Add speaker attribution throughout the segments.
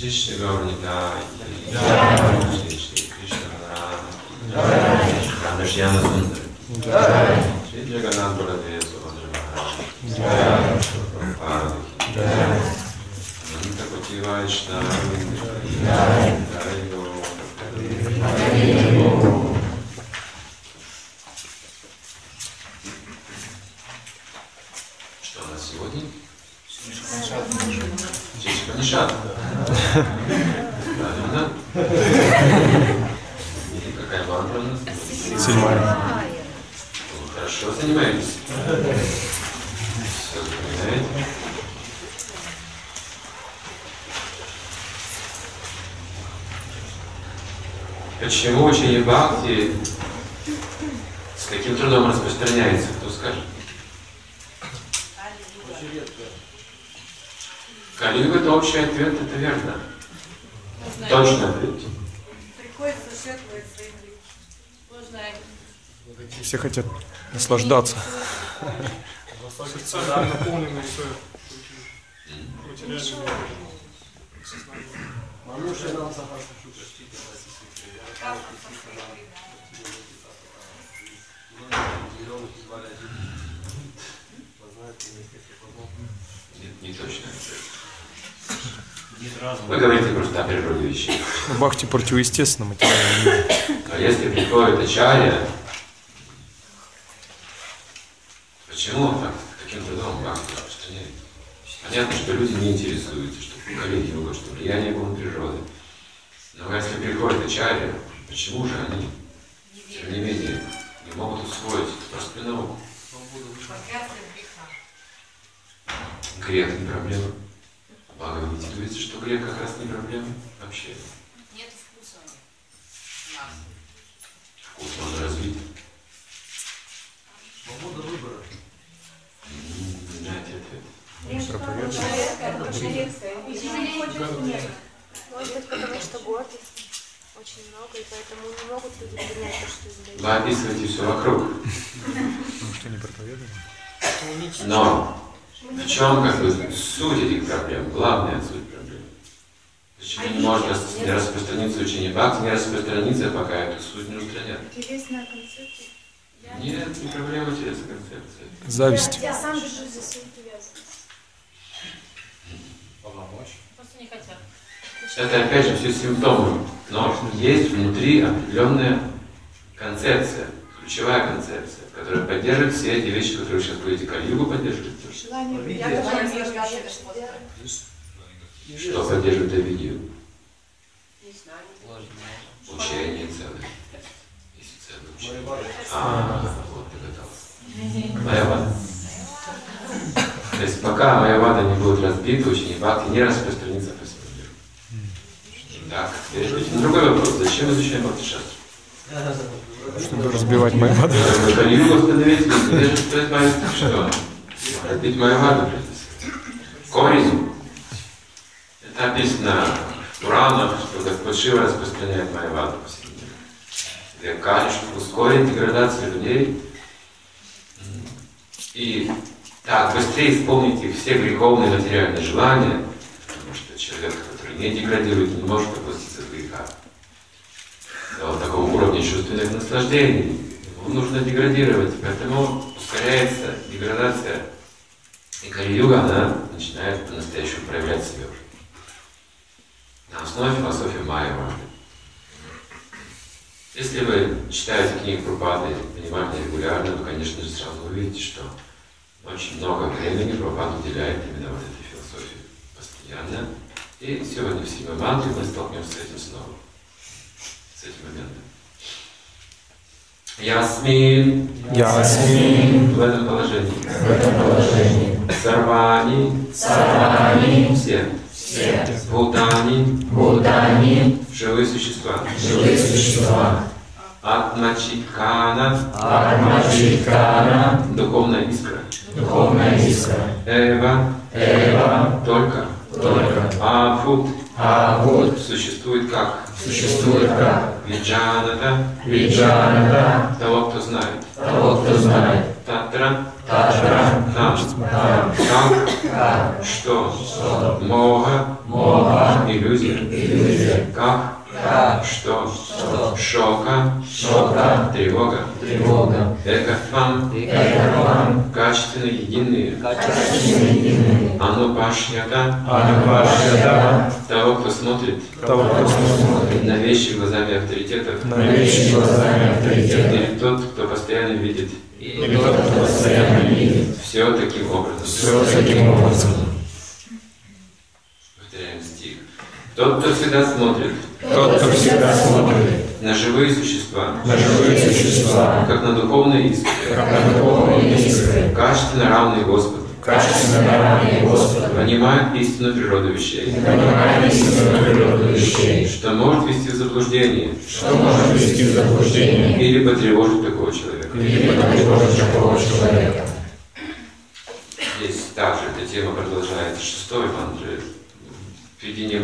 Speaker 1: Krishna Govardhanai, Jai Shri Krishna Radharani, Jai Shri Radha Sundar, Jai Shri Jagannath Baladev Subhadra Maharaj, Jai Shri Prabhupada, Jai Ananta Koti Vaishnava, Jai Jai Gauri Bhakti, Jai И какая мантра у нас?
Speaker 2: Седьмая.
Speaker 1: Хорошо занимаетесь. Все запоминаете. Почему учение Бхакти с таким трудом распространяется? Кто скажет? Калиюга это общий ответ, это верно. Точно ответ.
Speaker 3: Приходится жертвовать своим
Speaker 2: Все хотят наслаждаться.
Speaker 4: Сердца наполнены все. Потеряли
Speaker 1: Нет, не точно. Вы говорите просто о природе вещей.
Speaker 2: Бхакти противоестественно материальному миру.
Speaker 1: Но если приходит ачарья, почему так, таким трудом распространяет? Понятно, что люди не интересуются, что коллеги юга, что влияние волн природы. Но если приходит ачарья, почему же они, тем не менее, не могут усвоить простую науку? Грех не проблема. Бхагавадгите говорится, что грех как раз не проблема вообще.
Speaker 3: Нет вкуса у.
Speaker 1: Вкус он развит.
Speaker 5: Свобода выбора.
Speaker 1: Не знаете ответ.
Speaker 6: Может быть, потому что гордость очень много, и поэтому не могут люди принять то, что им дают.
Speaker 1: Вы описываете все вокруг.
Speaker 2: Никто не проповедует.
Speaker 1: Но в чем как бы суть этих проблем, главная суть проблем? Почему не может рас- не распространиться учение Бхакти, не распространиться, пока эту суть не устранят?
Speaker 6: Телесная концепция.
Speaker 1: Нет, не проблема интереса концепции.
Speaker 2: Зависть.
Speaker 6: Я сам держусь за свою привязанность.
Speaker 3: Просто не хотят.
Speaker 1: Это опять же все симптомы. Но есть внутри определенная концепция, ключевая концепция, которая поддерживает все эти вещи, которые вы сейчас говорите. Кальюгу поддерживает.
Speaker 5: Видите?
Speaker 1: Что поддерживает Авидию? Учение целое. Есть целое учение. А, вот догадался. Майявада. То есть пока Майявада не будет разбита, учение Бхакти не распространится по всему миру. Так, теперь другой вопрос. Зачем изучаем Бхакти Шастру?
Speaker 2: Чтобы разбивать мои воды.
Speaker 1: Остановить, где же стоит избавиться? Что? Корень. Это описано в Пуранах, что Господь Шива распространяет всему миру. Для Кали, чтобы ускорить деградацию людей и так быстрее исполнить их все греховные материальные желания, потому что человек, который не деградирует, не может опуститься вот такого уровня чувственных наслаждений. Ему нужно деградировать, поэтому ускоряется деградация. И Кали-юга, она начинает по-настоящему проявлять себя уже. На основе философии Майя Если вы читаете книги Прупады внимательно регулярно, то, конечно же, сразу увидите, что очень много времени Прабхупада уделяет именно вот этой философии постоянно. И сегодня в седьмой мантре мы столкнемся с этим снова, с этим моментом. Ясмин
Speaker 2: Ясмин.
Speaker 1: в этом положении.
Speaker 5: В этом положении.
Speaker 1: Сарвани
Speaker 5: Сарвани.
Speaker 1: все.
Speaker 5: Все.
Speaker 1: Бхутани
Speaker 5: Будани.
Speaker 1: живые существа.
Speaker 5: Живые существа.
Speaker 1: Атмачикана
Speaker 5: Атмачикана.
Speaker 1: духовная искра.
Speaker 5: Духовная искра.
Speaker 1: Эва
Speaker 5: Эва.
Speaker 1: только.
Speaker 5: Только.
Speaker 1: Афут
Speaker 5: А вот
Speaker 1: существует как?
Speaker 5: существует как?
Speaker 1: Виджаната
Speaker 5: Виджаната.
Speaker 1: того, кто знает.
Speaker 5: Того, кто знает.
Speaker 1: Татра,
Speaker 5: Татра,
Speaker 1: там,
Speaker 5: Там,
Speaker 1: как,
Speaker 5: Как,
Speaker 1: что,
Speaker 5: Что,
Speaker 1: мога,
Speaker 5: Мога,
Speaker 1: иллюзия,
Speaker 5: Иллюзия,
Speaker 1: как,
Speaker 5: Как,
Speaker 1: что,
Speaker 5: Что,
Speaker 1: шока,
Speaker 5: Шока,
Speaker 1: тревога,
Speaker 5: Тревога,
Speaker 1: экатвам,
Speaker 5: Экатвам,
Speaker 1: качественно единые,
Speaker 5: Качественные единые,
Speaker 1: анупашьята,
Speaker 5: Анупашьята,
Speaker 1: того, кто смотрит.
Speaker 2: Того, кто
Speaker 5: смотрит.
Speaker 1: На вещи глазами авторитетов,
Speaker 2: на
Speaker 5: вещи глазами авторитета,
Speaker 1: или тот, кто постоянно видит.
Speaker 5: Или тот, кто постоянно видит.
Speaker 1: Все таким образом.
Speaker 5: все таким образом.
Speaker 1: Повторяем стих. Тот, кто всегда смотрит
Speaker 5: Тот, кто всегда смотрит
Speaker 1: на живые существа,
Speaker 5: на живые существа,
Speaker 1: как на духовные искры,
Speaker 5: как на духовные искры,
Speaker 1: качественно равные Господу,
Speaker 5: качественно равные Господу,
Speaker 1: понимает истинную природу вещей,
Speaker 5: понимая истинную природу вещей,
Speaker 1: что может вести в заблуждение.
Speaker 5: Что может вести в заблуждение.
Speaker 1: Или потревожить такого человека.
Speaker 5: или потревожить такого человека.
Speaker 1: Здесь также эта тема продолжается. Шестой мантры. В видении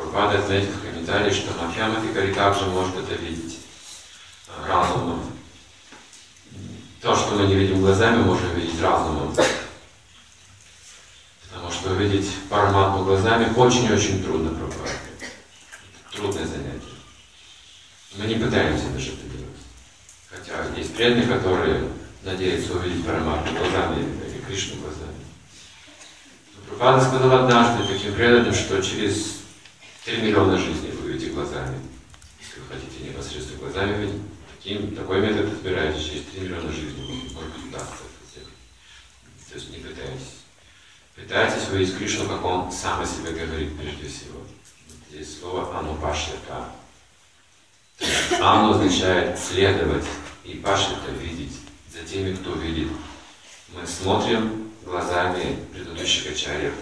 Speaker 1: Маха Бхагаваты. И Прабхупада отметил в комментарии, что Махьяматикари также может это видеть разумом. То, что мы не видим глазами, можем видеть разумом. Потому что увидеть Параматму глазами очень-очень трудно Прабхупада. Трудное занятие. Мы не пытаемся даже это делать. Хотя есть преданные, которые надеются увидеть Параматму глазами или Кришну глазами. Но Прабхупада сказал однажды таким преданным, что через 3 миллиона жизней вы увидите глазами. Если вы хотите непосредственно глазами видеть, такой метод избираете, через 3 миллиона жизней может быть, удастся это сделать. То есть не пытайтесь. Пытайтесь увидеть Кришну, как он сам о себе говорит прежде всего. Здесь слово «анупашьята». Ану означает следовать, и пашьята видеть за теми, кто видит. Мы смотрим глазами предыдущих ачарьев,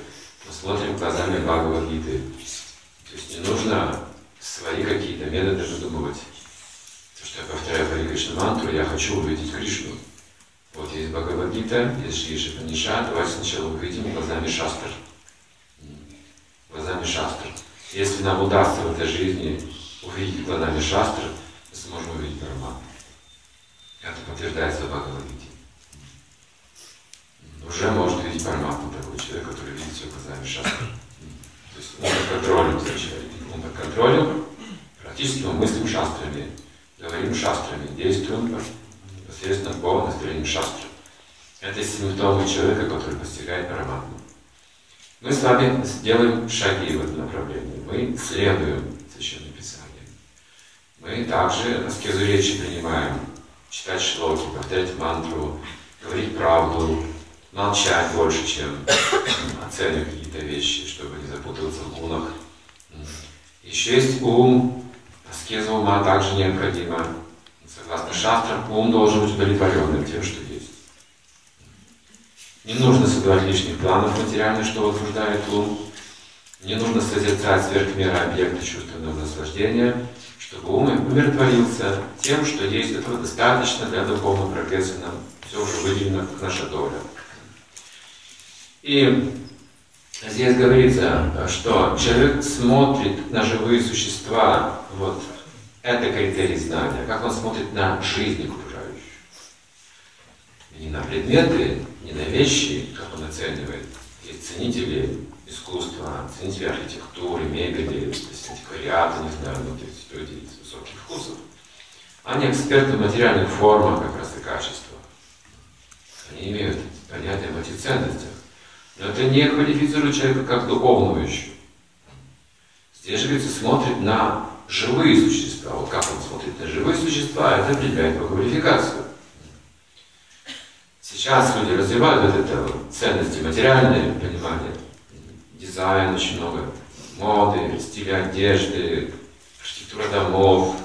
Speaker 1: мы смотрим глазами Бхагавадгиты. То есть не нужно свои какие-то методы выдумывать. То, что я повторяю Хари Кришна мантру, я хочу увидеть Кришну. Вот есть Бхагавадгита, есть Шри Шипаниша, давайте сначала увидим глазами Шастр. Глазами Шастр. Если нам удастся в этой жизни увидеть глазами Шастр, мы сможем увидеть Параматму. Это подтверждается в Бхагавадгите. Уже может видеть Параматму такой человек, который видит все глазами Шастр. Под контролем. Ум под контролем. Практически мы мыслим шастрами, говорим шастрами, действуем непосредственно по настроению шастры. Это симптомы человека, который постигает Параматму. Мы с вами сделаем шаги в этом направлении. Мы следуем Священным Писанием. Мы также аскезу речи принимаем, читать шлоки, повторять мантру, говорить правду, молчать больше, чем оценивать какие-то вещи, чтобы не запутываться в гунах. Еще есть ум, аскеза ума также необходима. Согласно шастрам, ум должен быть удовлетворенным тем, что есть. Не нужно создавать лишних планов материальных, что возбуждает ум. Не нужно созерцать сверх меры объекта чувственного наслаждения, чтобы ум умиротворился тем, что есть. Этого достаточно для духовного прогресса. Нам все уже выделено как наша доля. И здесь говорится, что человек смотрит на живые существа, вот это критерий знания, как он смотрит на жизнь окружающую. Не на предметы, не на вещи, как он оценивает. Есть ценители искусства, ценители архитектуры, мебели, антиквариата, не знаю, ну, то есть люди с высоких вкусов. Они эксперты в материальных формах как раз и качествах. Они имеют понятие этих ценностях. Это не квалифицирует человека как духовного еще. Здесь же, говорится, смотрит на живые существа. Вот как он смотрит на живые существа, это определяет его квалификацию. Сейчас люди развивают вот это ценности, материальные понимание. Дизайн очень много, моды, стиль одежды, архитектура домов,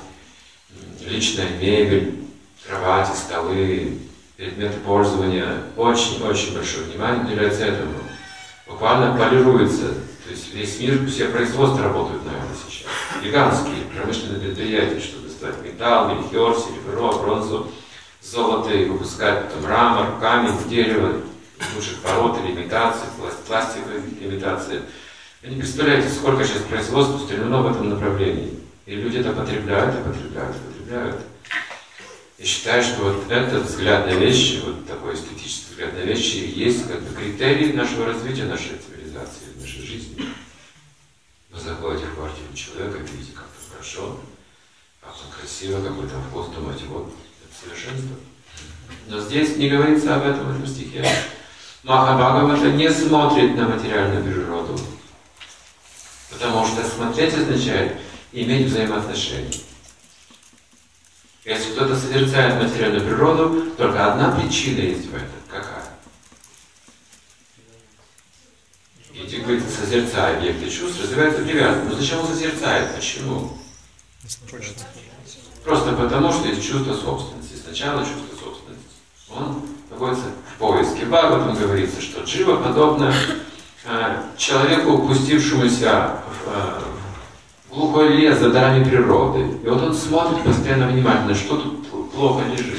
Speaker 1: личная мебель, кровати, столы, предметы пользования. Очень-очень большое внимание уделяется этому. Буквально полируется. То есть весь мир, все производства работают, наверное, сейчас. Гигантские промышленные предприятия, чтобы достать металл, мельхиор, серебро, бронзу, золото и выпускать там, мрамор, камень, дерево, лучших пород имитации, пластиковые имитации. Вы не представляете, сколько сейчас производств устремлено в этом направлении. И люди это потребляют, и потребляют, и потребляют. Я считаю, что вот этот взгляд на вещи, вот такой эстетический взгляд на вещи, есть как бы критерий нашего развития, нашей цивилизации, нашей жизни. Вы заходите в квартиру человека, видите, как там хорошо, как он красиво, какой там вкус, думаете, вот, это совершенство. Но здесь не говорится об этом в этом стихе. Махабхагавата не смотрит на материальную природу, потому что смотреть означает иметь взаимоотношения. Если кто-то созерцает материальную природу, только одна причина есть в этом. Какая? Идти говорит, созерцая объекты чувств, развивается привязанность. Но зачем он созерцает? Почему? Просто потому, что есть чувство собственности. Сначала чувство собственности. Он находится в поиске. Бхагаватам говорится, что джива подобно э, человеку, упустившемуся в, э, глухой лес за дарами природы. И вот он смотрит постоянно внимательно, что тут плохо лежит.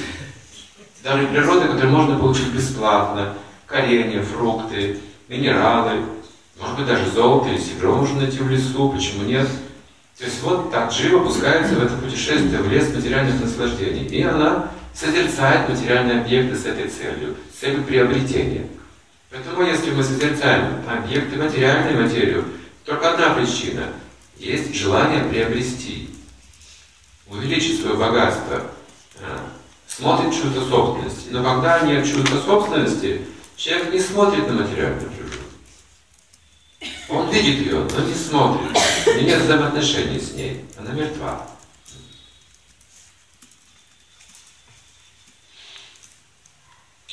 Speaker 1: Дары природы, которые можно получить бесплатно. Коренья, фрукты, минералы, может быть даже золото или серебро можно найти в лесу, почему нет? То есть вот так живо пускается в это путешествие в лес материальных наслаждений. И она созерцает материальные объекты с этой целью, с целью приобретения. Поэтому если мы созерцаем объекты материальной материю, только одна причина – есть желание приобрести, увеличить свое богатство, а, смотрит чувство собственности. Но когда нет чувства собственности, человек не смотрит на материальную природу. Он видит ее, но не смотрит. Него нет взаимоотношений с ней. Она мертва.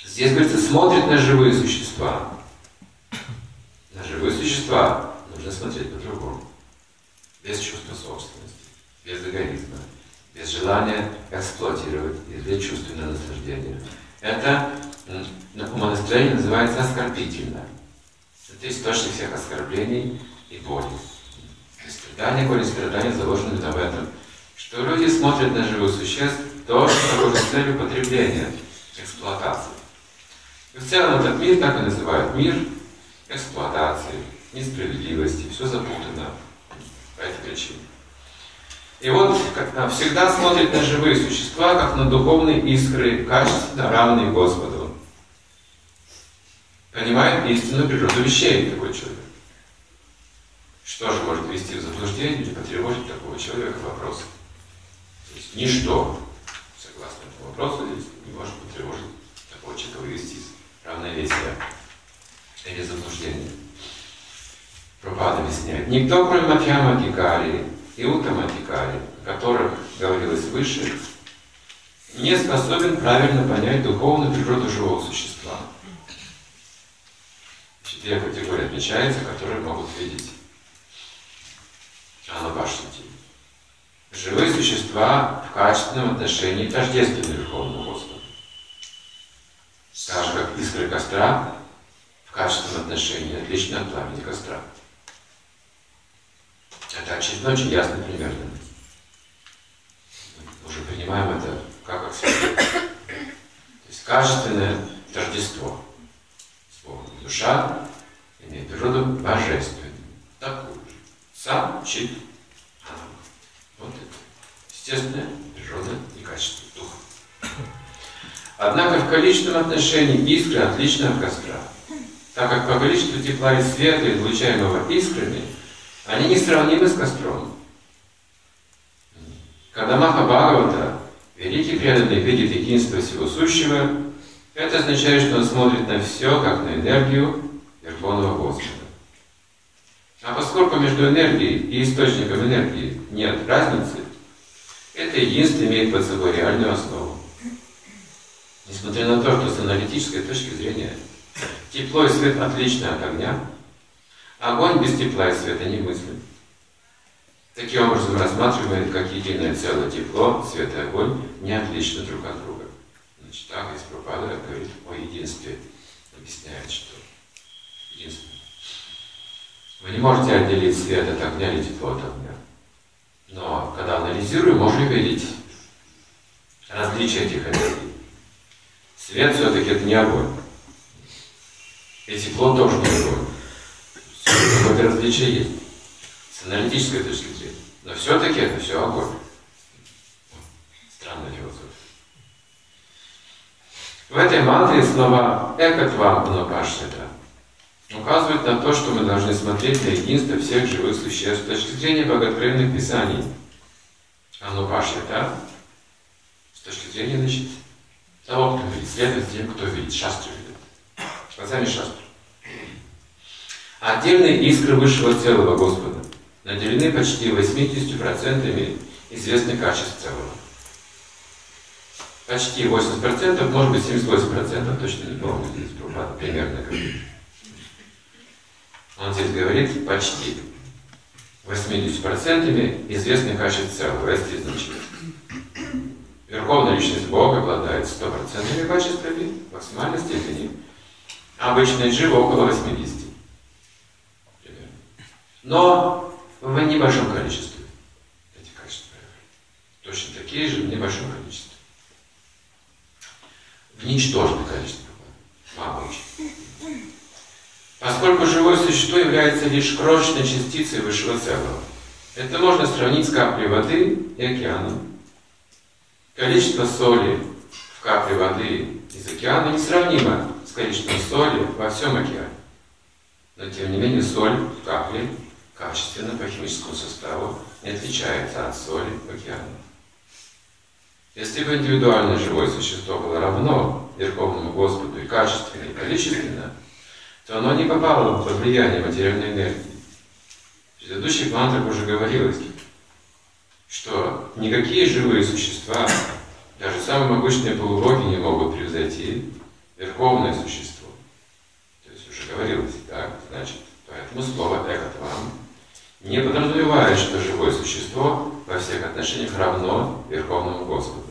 Speaker 1: Здесь говорится, смотрит на живые существа. На живые существа нужно смотреть по-другому. Без чувства собственности, без эгоизма, без желания эксплуатировать, без чувственного наслаждения. Это умонастроение называется оскорбительно. Это источник всех оскорблений и боли. Страдания, горе, страдания заложены в этом. Что люди смотрят на живых существ тоже с такой же целью потребления, эксплуатации. И в целом этот мир так и называют мир эксплуатации, несправедливости, все запутано причине. И вот как, всегда смотрит на живые существа, как на духовные искры, качественно равные Господу. Понимает истинную природу вещей такой человек. Что же может вести в заблуждение или потревожить такого человека вопрос? То есть ничто, согласно этому вопросу, не может потревожить такого человека вывести из равновесия или заблуждения. Пропада объясняет. Никто, кроме Матьяма Дикари и Утама Дикари, о которых говорилось выше, не способен правильно понять духовную природу живого существа. Две категории отличаются, которые могут видеть Анабашнити. Живые существа в качественном отношении тождественны Верховному Господу. Так же, как искры костра в качественном отношении отличны от пламени костра. Это очевидно очень ясный пример. Мы уже принимаем это как аксиому. То есть качественное тождество с Богом. Душа имеет природу божественную, такую же. Сам чит Вот это. Естественная природа и качество духа. Однако в количественном отношении искры отличны от костра, так как по количеству тепла и света, излучаемого искрами, они несравнимы с костром. Когда Маха Бхагавата, великий преданный, видит единство всего сущего, это означает, что он смотрит на все, как на энергию Верховного Господа. А поскольку между энергией и источником энергии нет разницы, это единство имеет под собой реальную основу. Несмотря на то, что с аналитической точки зрения тепло и свет отличны от огня, огонь без тепла и света не мыслим. Таким образом, рассматриваем как единое целое тепло, свет и огонь не отличны друг от друга. Значит, так из Пропада говорит о единстве, объясняет, что единство вы не можете отделить свет от огня или тепло от огня. Но когда анализируем, можем видеть различия этих энергий. Свет все-таки это не огонь. И тепло тоже не огонь. Какое-то различие есть. С аналитической точки зрения. Но все-таки это все огонь. Странная философия. В этой мантре слова «экатвам анупашьята» указывают на то, что мы должны смотреть на единство всех живых существ с точки зрения богоотправленных писаний. Анупашьята с точки зрения, значит, того, кто видит, следует тем, кто видит, шастру видит. Глазами шастру. Отдельные искры высшего целого Господа наделены почти 80% известных качеств целого. Почти 80%, может быть 78%, точно не помню, здесь Прабхупада примерно говорит. Он здесь говорит почти 80% известных качеств целого, это значит. Верховная личность Бога обладает 100% качествами в максимальной степени. Обычная джива около 80. Но в небольшом количестве эти качества. Точно такие же в небольшом количестве. В ничтожном количестве. Очень. Поскольку живое существо является лишь крошечной частицей высшего целого, это можно сравнить с каплей воды и океаном. Количество соли в капле воды из океана несравнимо с количеством соли во всем океане. Но тем не менее соль в капле качественно по химическому составу не отличается от соли в океане. Если бы индивидуальное живое существо было равно Верховному Господу и качественно, и количественно, то оно не попало бы под влияние материальной энергии. В предыдущих мантрах уже говорилось, что никакие живые существа, даже самые могущественные полубоги не могут превзойти Верховное существо. То есть уже говорилось, так, значит, поэтому слово «экотвам» не подразумевает, что живое существо во всех отношениях равно Верховному Господу.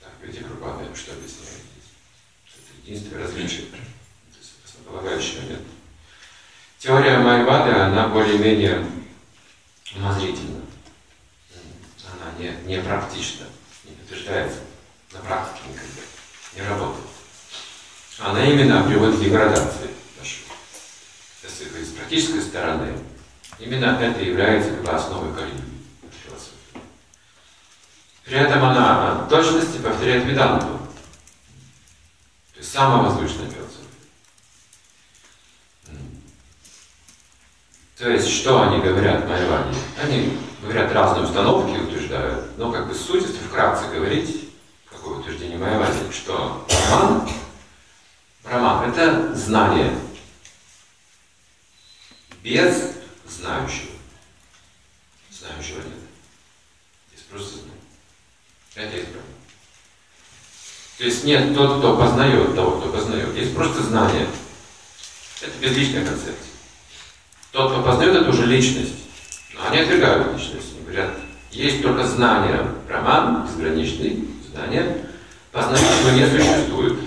Speaker 1: Так, видите, Крупада, что объясняет здесь? Это единственное различие. Основополагающий момент. Теория Майвады, она более-менее умозрительна. Она не, не практична, не подтверждается на практике никогда, не работает. Она именно приводит к деградации нашего. Если говорить с практической стороны, Именно это является как бы основой Кали философии. При этом она в точности повторяет Веданту, то есть самая возвышенная философия. То есть, что они говорят в Майваде? Они говорят разные установки, утверждают, но как бы суть, если вкратце говорить, какое утверждение Майвади, что Браман, Браман – это знание без знающего. Знающего нет. Есть просто знание. Это правда. То есть нет тот, кто познает того, кто познает. Есть просто знание. Это безличная концепция. Тот, кто познает, это уже личность. Но они отвергают личность. Они говорят, есть только знание. Роман, безграничный, знание. Познающего не существует.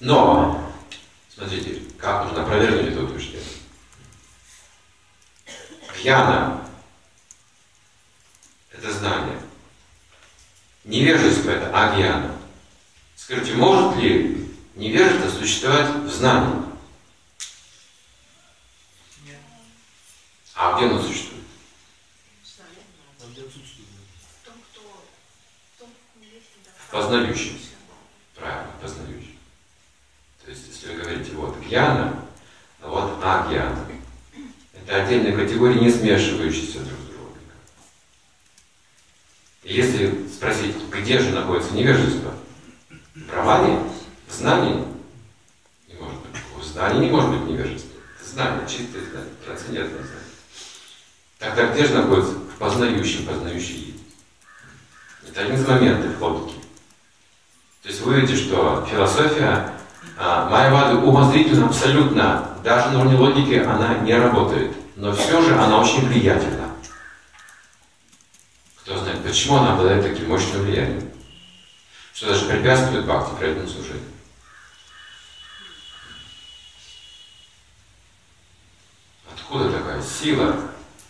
Speaker 1: Но Смотрите, как нужно опровергнуть это утверждение. Пьяна – это знание. Невежество – это агьяна. Скажите, может ли невежество существовать в знании?
Speaker 4: Нет.
Speaker 1: А где оно существует? В познающем. Правильно, познающем. Вы говорите, вот гьяна, а вот агьяна, это отдельные категории, не смешивающиеся друг с другом. И если спросить, где же находится невежество? В правании? В знании? Не может быть. В знании не может быть невежества. Это знание, чистое знание, трансцендентное знание. Тогда где же находится? В познающем, познающий. Это один из моментов логики. То есть вы видите, что философия а, Майявады умозрительно абсолютно, даже на уровне логики она не работает. Но все же она очень влиятельна. Кто знает, почему она обладает таким мощным влиянием? Что даже препятствует бхакти, преданному служению. Откуда такая сила?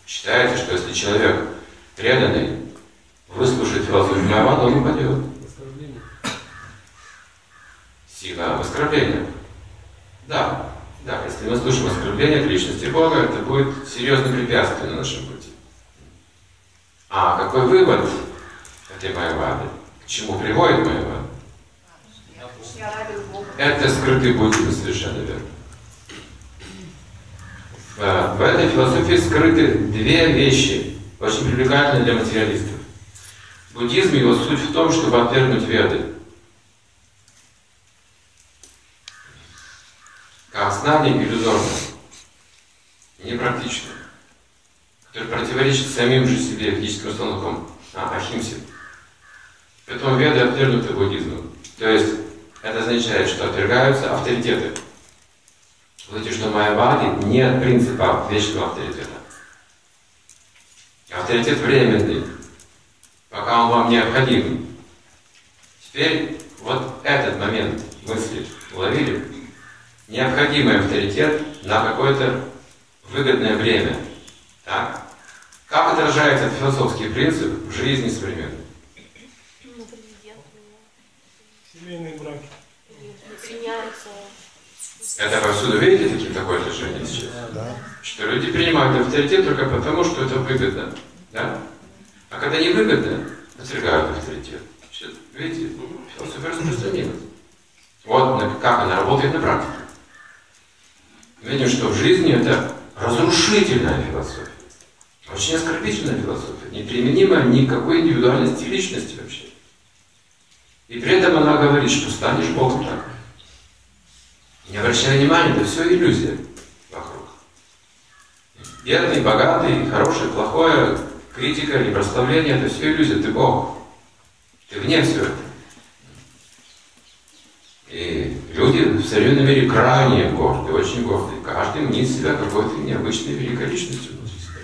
Speaker 1: Считается, что если человек преданный, выслушает философию Майявада, он упадет. Сила оскорбления. Да, да, если мы слушаем оскорбление к личности Бога, это будет серьезным препятствием на нашем пути. А какой вывод этой Майявады? К чему приводит
Speaker 3: Бога.
Speaker 1: Это скрытый буддизм, совершенно верно. Э, В этой философии скрыты две вещи, очень привлекательные для материалистов. Буддизм, его суть в том, чтобы отвергнуть веды. Как знание иллюзорное, непрактичное, которое противоречит самим же себе физическим установкам а, Ахимсе. Поэтому веды отвергнуты буддизмом. То есть это означает, что отвергаются авторитеты. Видите, что в Майяваде нет принципа вечного авторитета. Авторитет временный, пока он вам необходим. Теперь вот этот момент мысли уловили? Необходимый авторитет на какое-то выгодное время. Так? Как отражается философский принцип в жизни современной?
Speaker 6: Ну.
Speaker 5: Семейные браки.
Speaker 6: И Меняется.
Speaker 1: Это повсюду видите такие, такое отношение сейчас?
Speaker 2: Да.
Speaker 1: Что люди принимают авторитет только потому, что это выгодно. Да? А когда не выгодно, отвергают авторитет. Сейчас, видите, философия распространилась. Вот как она работает на практике. Видим, что в жизни это разрушительная философия. Очень оскорбительная философия, неприменимая ни к какой индивидуальности личности вообще. И при этом она говорит, что станешь Богом так. Не обращая внимания, это все иллюзия вокруг. Бедный, богатый, хороший, плохое, критика или прославление – это все иллюзия, ты Бог. Ты вне все это. И люди в современном мире крайне горды, очень горды. Каждый мнит себя какой-то необычной великой личностью внутри себя.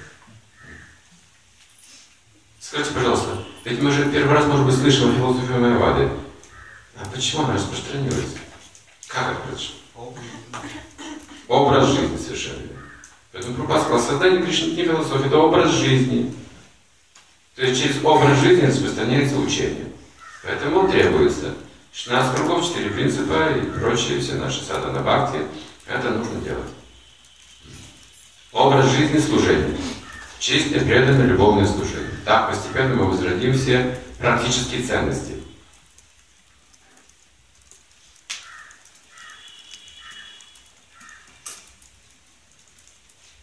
Speaker 1: Скажите, пожалуйста, ведь мы же первый раз, может быть, слышим философию Майявады. А почему она распространилась? Как это произошло? Образ жизни совершенно. Поэтому Прабхупада сказал, создание Кришны не философия, это образ жизни. То есть через образ жизни распространяется учение. Поэтому требуется 16 кругов, 4 принципа и прочие все наши садхана бхакти. Это нужно делать. Образ жизни служения. Чистое, преданное, любовное служение. Так постепенно мы возродим все практические ценности.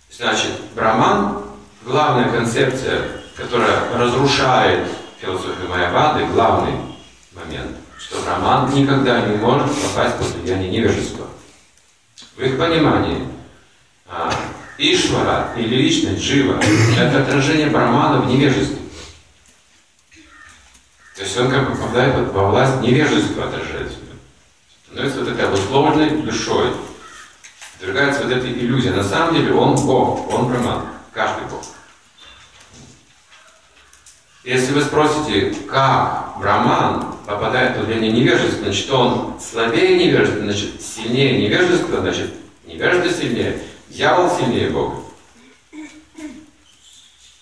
Speaker 1: Значит, Браман, главная концепция, которая разрушает философию Майявады, главный момент, Браман никогда не может попасть под влияние невежества. В их понимании а, Ишвара или личность Джива – это отражение Брамана в невежестве. То есть он как бы попадает во власть невежества отражает себя. Становится вот этой обусловленной душой. Подвергается вот этой иллюзии. На самом деле он Бог, он Браман. Каждый Бог. Если вы спросите, как Браман попадает под влияние невежества, значит, он слабее невежества, значит, сильнее невежества, значит, невежество сильнее, дьявол сильнее Бога.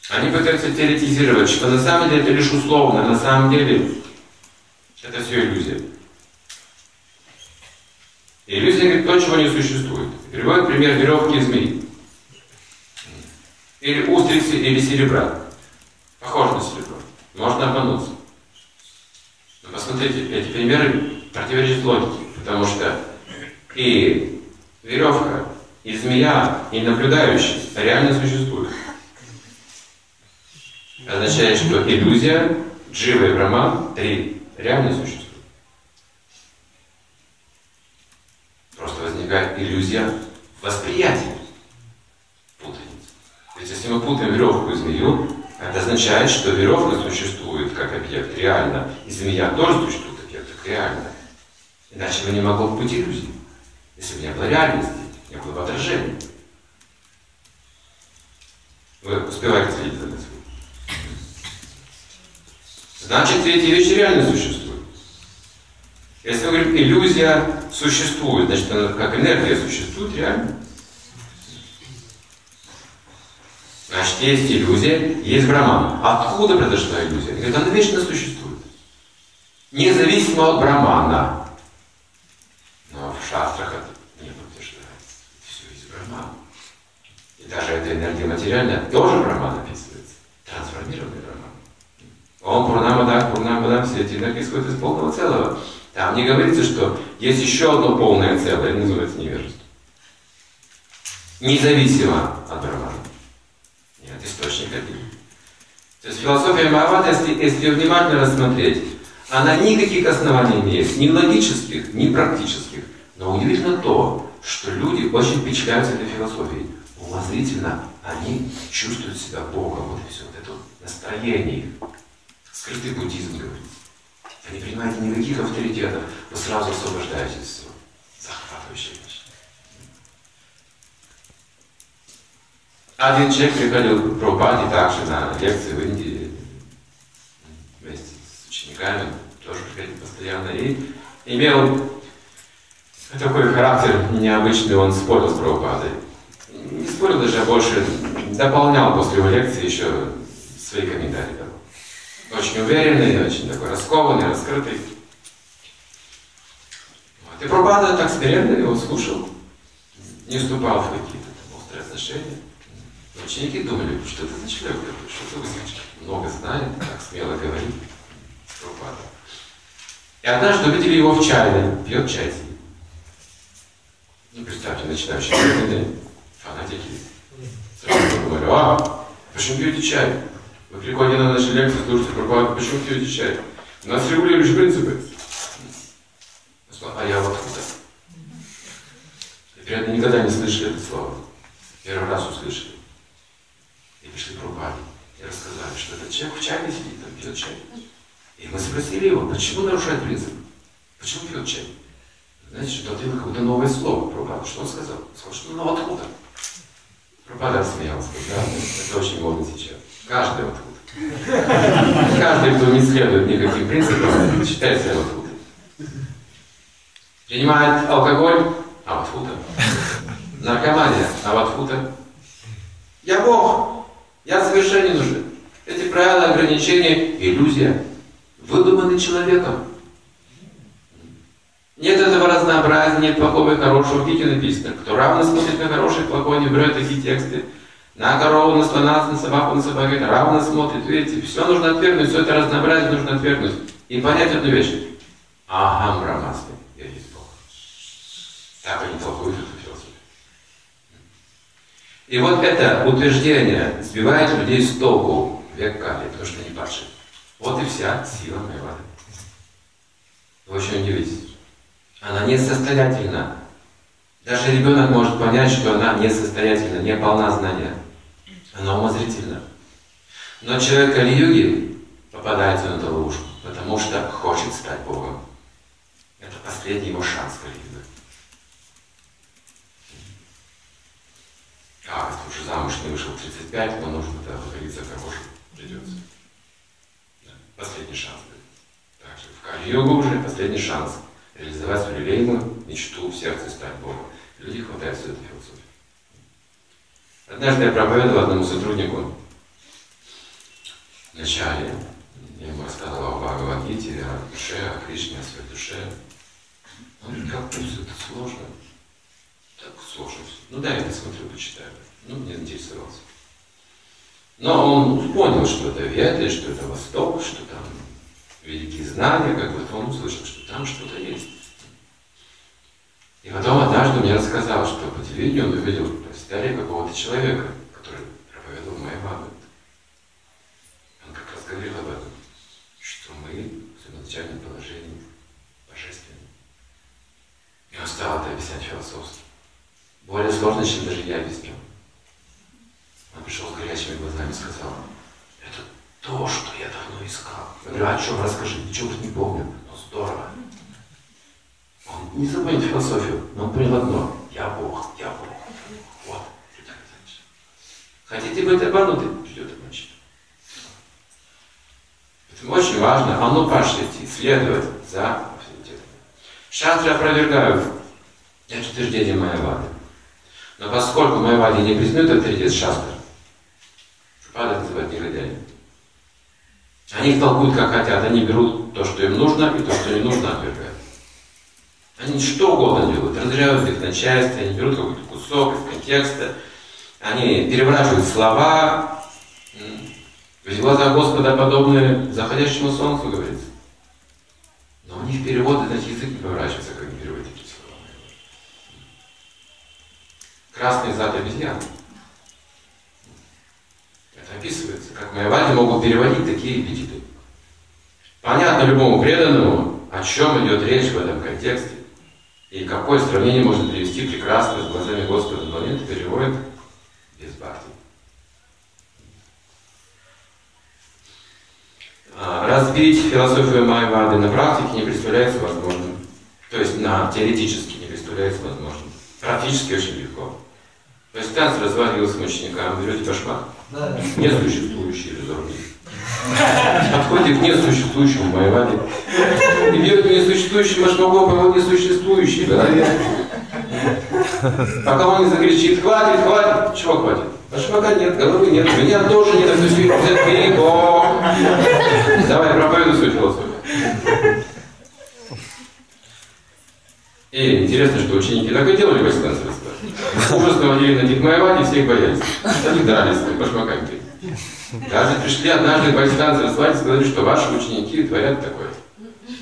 Speaker 1: Они пытаются теоретизировать, что на самом деле это лишь условно, на самом деле это все иллюзия. Иллюзия говорит то, чего не существует. Приводит пример веревки и змеи. Или устрицы, или серебра. Похоже на серебро. Можно обмануться. Посмотрите, эти примеры противоречат логике, потому что и веревка, и змея, и наблюдающий реально существуют. Означает, что иллюзия, джива и брахма, три, реально существуют. Просто возникает иллюзия восприятия. Путаница. Есть, если мы путаем веревку и змею, это означает, что веревка существует как объект реально, и змея тоже существует объект как реально. Иначе бы не могло быть иллюзии. Если бы не было реальности, не было бы отражения. Вы успеваете следить за мыслью? Значит, эти вещи реально существуют. Если мы говорим, иллюзия существует, значит, она как энергия существует реально. Значит, есть иллюзия, есть браман. Откуда произошла иллюзия? Говорит, она вечно существует. Независимо от брамана. Но в шастрах это не подтверждается. Все из брамана. И даже эта энергия материальная тоже браман описывается. Трансформированный браман. Ом Пурнамада Пурнам нам все эти энергии исходят из полного целого. Там не говорится, что есть еще одно полное целое, называется невежество. Независимо от Брахмана. Нет, источник один. То есть философия Махавата, если, если ее внимательно рассмотреть, она никаких оснований не имеет, ни логических, ни практических. Но удивительно то, что люди очень впечатляются этой философией. Умозрительно они чувствуют себя Богом. Вот и все. Вот это настроение их. Скрытый буддизм говорит. Вы не принимаете никаких авторитетов, вы сразу освобождаетесь от всего. Захватывающая Один человек приходил к Прабхупаде также на лекции в Индии вместе с учениками, тоже приходил постоянно, и имел такой характер необычный, он спорил с Прабхупадой. Не спорил даже, а больше дополнял после его лекции еще свои комментарии. Очень уверенный, очень такой раскованный, раскрытый. Вот. И Прабхупада так смиренно его слушал, не уступал в какие-то острые отношения. Ученики думали, что это за человек такой, что это выскочка. Много знает, так смело говорит. Прабхупада. И однажды увидели его в чайной, пьет чай. Ну, представьте, начинающие фанатики. Сразу подумали, а, почему пьете чай? Вы приходите на наши лекции, слушайте Прабхупада, почему пьете чай? У нас регулирующие принципы. А я вот откуда? И, вероятно, никогда не слышали это слово. Первый раз услышали. И пришли к Прабхупаде. И рассказали, что этот человек в чайной сидит, там пьет чай. И мы спросили его, почему нарушает принцип? Почему пьет чай? Знаете, что ответил какое-то новое слово Прабхупада. Что он сказал? Сказал, что ну откуда? Прабхупада смеялся. Да, это очень модно сейчас. Каждый откуда. Каждый, кто не следует никаким принципам, считает себя откуда. Принимает алкоголь, а откуда? Наркомания, а откуда? Я Бог, я совершенно не нужен. Эти правила ограничения – иллюзия, выдуманы человеком. Нет этого разнообразия, нет плохого и хорошего. В Гите написано, кто равно смотрит на хорошее и плохое, не берет такие тексты. На корову, на слона, на собаку, на собаку, равно смотрит, видите, все нужно отвергнуть, все это разнообразие нужно отвергнуть. И понять одну вещь. Ахам Брамасми, я есть Бог. Так они толкуют эту философию. И вот это утверждение сбивает людей с толку век Кали, потому что они падшие. Вот и вся сила моей воды. Вы очень удивитесь. Она несостоятельна. Даже ребенок может понять, что она несостоятельна, не полна знания. Она умозрительна. Но человек Кали-юги попадается на эту ловушку, потому что хочет стать Богом. Это последний его шанс Кали-юга. А, если уже замуж не вышел 35, то нужно тогда выходиться хорошим придется. Да. Последний шанс. Также Кали-югу уже последний шанс реализовать свою лелеемую мечту в сердце стать Богом. Люди хватаются этой философии. Однажды я проповедовал одному сотруднику в начале. Я ему рассказывал о Бхагавадгите, о душе, о Кришне, о своей душе. Он говорит, как все это сложно. Так сложно все. Ну да, я посмотрю, почитаю. Ну, мне интересовался. Но он понял, что это Ветле, что это Восток, что там великие знания, как бы он услышал, что там что-то есть. И потом однажды мне рассказал, что по телевидению он увидел в старе какого-то человека, который проповедовал Майбаду. Он как раз говорил об этом, что мы в самоначальном положении божественны. И он стал это объяснять философски. Более сложно, чем даже я объяснил. Он пришел с горячими глазами и сказал, это то, что я давно искал. Я говорю, «А о чем расскажи? Ничего не помню. Но здорово. Он не забыл философию, но он понял одно. Я Бог, я Бог. Вот. Хотите быть обмануты? Ждет обманщик. Это очень важно. А ну пошли следовать за авторитетами. Шастры опровергают это утверждение Майявады. Но поскольку Майявади не признают авторитет шастр, Они их толкуют как хотят, они берут то, что им нужно, и то, что не нужно, отвергают. Они что угодно делают, разряжают их на части, они берут какой-то кусок из контекста, они переворачивают слова. Ведь глаза Господа подобны заходящему солнцу, говорится. Они в переводы, значит, язык не поворачивается, как они переводят эти слова. Красный зад обезьяны. Описывается, как майавади могут переводить такие эпитеты. Понятно любому преданному, о чем идет речь в этом контексте. И какое сравнение можно привести прекрасно с глазами Господа, но нет, переводит без бхакти. А, Разбить философию Майвады на практике не представляется возможным. То есть на теоретически не представляется возможным. Практически очень легко. То есть танц развалился ученикам, берете башмак, несуществующий иллюзорный. Подходите к несуществующему Майваде и бьете несуществующим башмаком по его несуществующей голове. Пока он не закричит, хватит, хватит. Чего хватит? Башмака нет, головы нет, меня тоже нет, это все Бог. Давай, проповедуй свою философию. И интересно, что ученики так и делали в Василансарстве. Ужас наводили на них Майавади, все их боялись. Они дрались с башмаками. Даже пришли однажды к Василансарстве и сказали, что ваши ученики творят такое.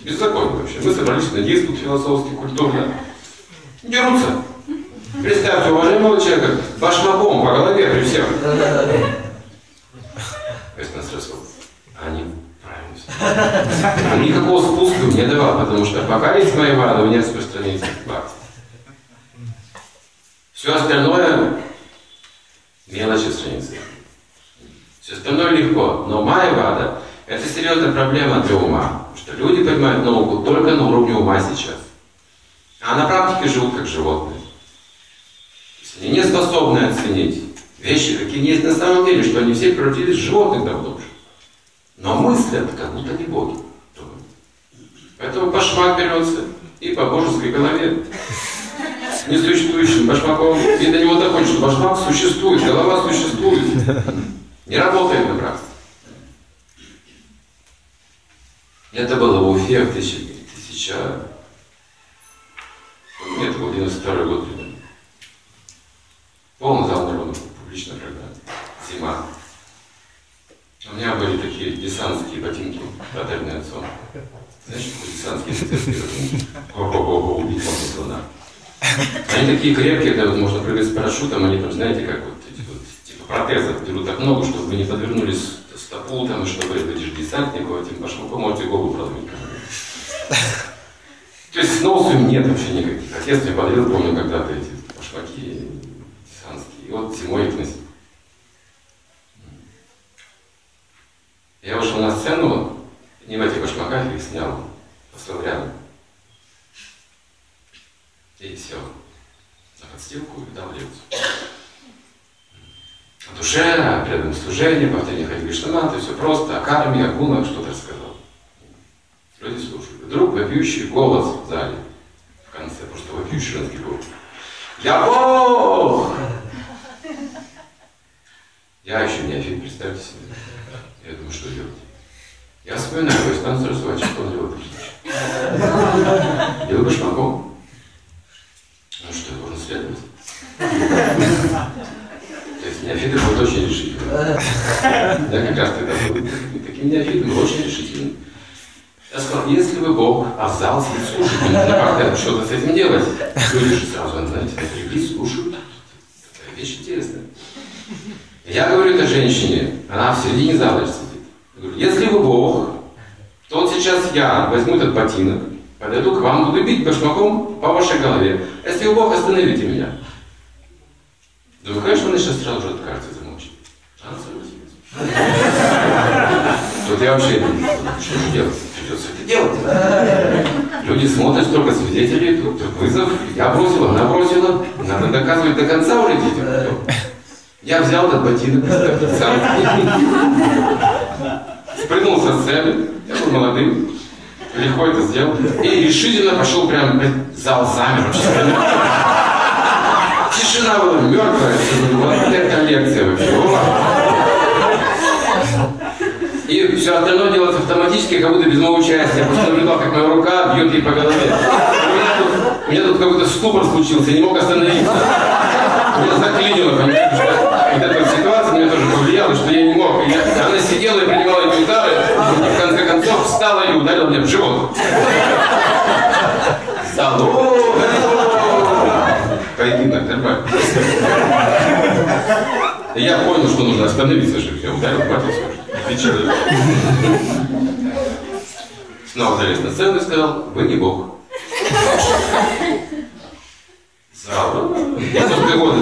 Speaker 1: Беззаконие вообще. Мы собрались на диспут философский, культурно. Дерутся. Представьте, уважаемого человека башмаком по голове при всех. Василансарстве. Они правильно. Никакого спуска не давал, потому что пока есть моя вада, у меня распространяется бхакти. Все остальное мелочи страницы. Все остальное легко. Но майя вада – это серьезная проблема для ума. Что люди понимают науку только на уровне ума сейчас. А на практике живут как животные. Есть они не способны оценить вещи, какие есть на самом деле, что они все превратились в животных давно уже. Но мыслят, как будто не боги. Поэтому башмак берется и по божеской голове несуществующим башмаком, и до него доходит, что башмак существует, голова существует. Не работает на практике. Это было в Уфе в 1000, 1000 нет, был 92 год примерно. Полный зал народу, публичная программа. Зима. У меня были такие десантские ботинки, подаренные отцом. Знаешь, что десантские ботинки? Ого-го-го, убить слона. Они такие крепкие, когда вот можно прыгать с парашютом, они там, знаете, как вот эти вот, типа протезов берут так много, чтобы вы не подвернулись стопу, там, и чтобы вы же десантник, этим башмаком можете голову проломить. То есть с носом нет вообще никаких. Отец мне подарил, помню, когда-то эти башмаки десантские. И вот зимой их носил. Я вышел на сцену, не в этих башмаках, их снял, поставил рядом. И сел на подстилку и дал лекцию. О душе, о преданном служении, повторении Хари Кришнаманты, все просто, о карме, о гунах, что-то рассказал. Люди слушают. Вдруг вопиющий голос в зале, в конце, просто вопиющий женский голос. Я Бог! Я еще не афин, представьте себе. Я думаю, что делать? Я вспоминаю, то есть там Сарасвати, что он делал Бил башмаком. Ну что, я должен следовать. То есть неофиты будут очень решительны. Я как раз тогда был таким неофитом, очень решительным. Я сказал, если вы Бог, а в зал сидит слушатель, ну как что-то с этим делать? Люди же сразу, знаете, напряглись, слушают. Такая вещь интересная. Я говорю этой женщине, она в середине зала сидит. Я говорю, если вы Бог, то вот сейчас я возьму этот ботинок, подойду к вам, буду бить башмаком по вашей голове. Если вы Бог, остановите меня. Думаю, конечно, она сейчас сразу же откажется замолчит. Она согласилась. Тут я вообще, что же делать? Придется это делать. Люди смотрят, столько свидетелей, тут вызов. Я бросила, она бросила. Надо доказывать до конца уже детям. Я взял этот ботинок, сам спрыгнул со сцены, я был молодым, легко это сделал, и решительно пошел прям, зал замер. Тишина была мертвая, вот это лекция вообще. И все остальное делается автоматически, как будто без моего участия. Я просто наблюдал, как моя рука бьет ей по голове. У меня тут, тут какой-то ступор случился, я не мог остановиться. Меня заклинило, понимаете, вот эта ситуация меня тоже повлияла, что я не мог. Я, она сидела и принимала удары, и ударила меня в живот. Алло! Поединок, нормально. Я понял, что нужно остановиться же. Я ударил, хватился уже. Снова залез на сцену и сказал, вы не бог. Годы.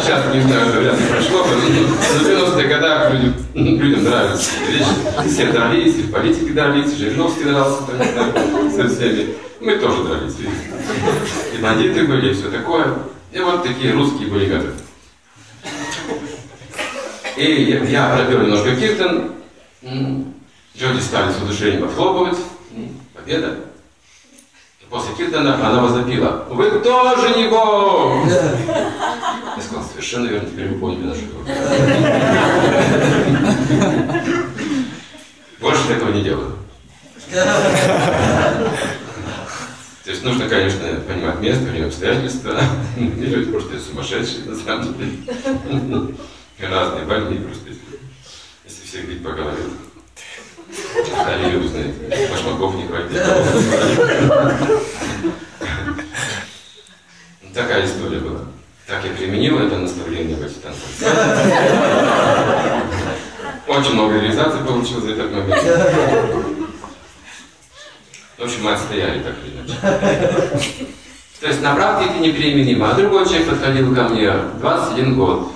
Speaker 1: Сейчас, не знаю, вряд ли прошло, но в 90-х годах людям, людям нравятся вещи. Все дрались, и в политике дрались, и Жириновский дрался со всеми. Мы тоже дрались. И бандиты были, и все такое. И вот такие русские были годы. И я, я пропел немножко Киртон. Люди стали с удушением похлопывать. Победа. После Киртона она возопила. Вы тоже не Бог! Я сказал, совершенно верно, теперь вы поняли нашу. Больше такого не делаю. То есть нужно, конечно, понимать место, время, обстоятельства. И люди просто сумасшедшие, на самом деле. И разные больные просто, если всех бить по голове. Стали люди, знаете, башмаков не хватит. Такая история была. Так я применил это наставление в эти танцы. Очень много реализации получилось за этот момент. В общем, мы отстояли так или иначе. То есть на практике неприменимо. А другой человек подходил ко мне 21 год.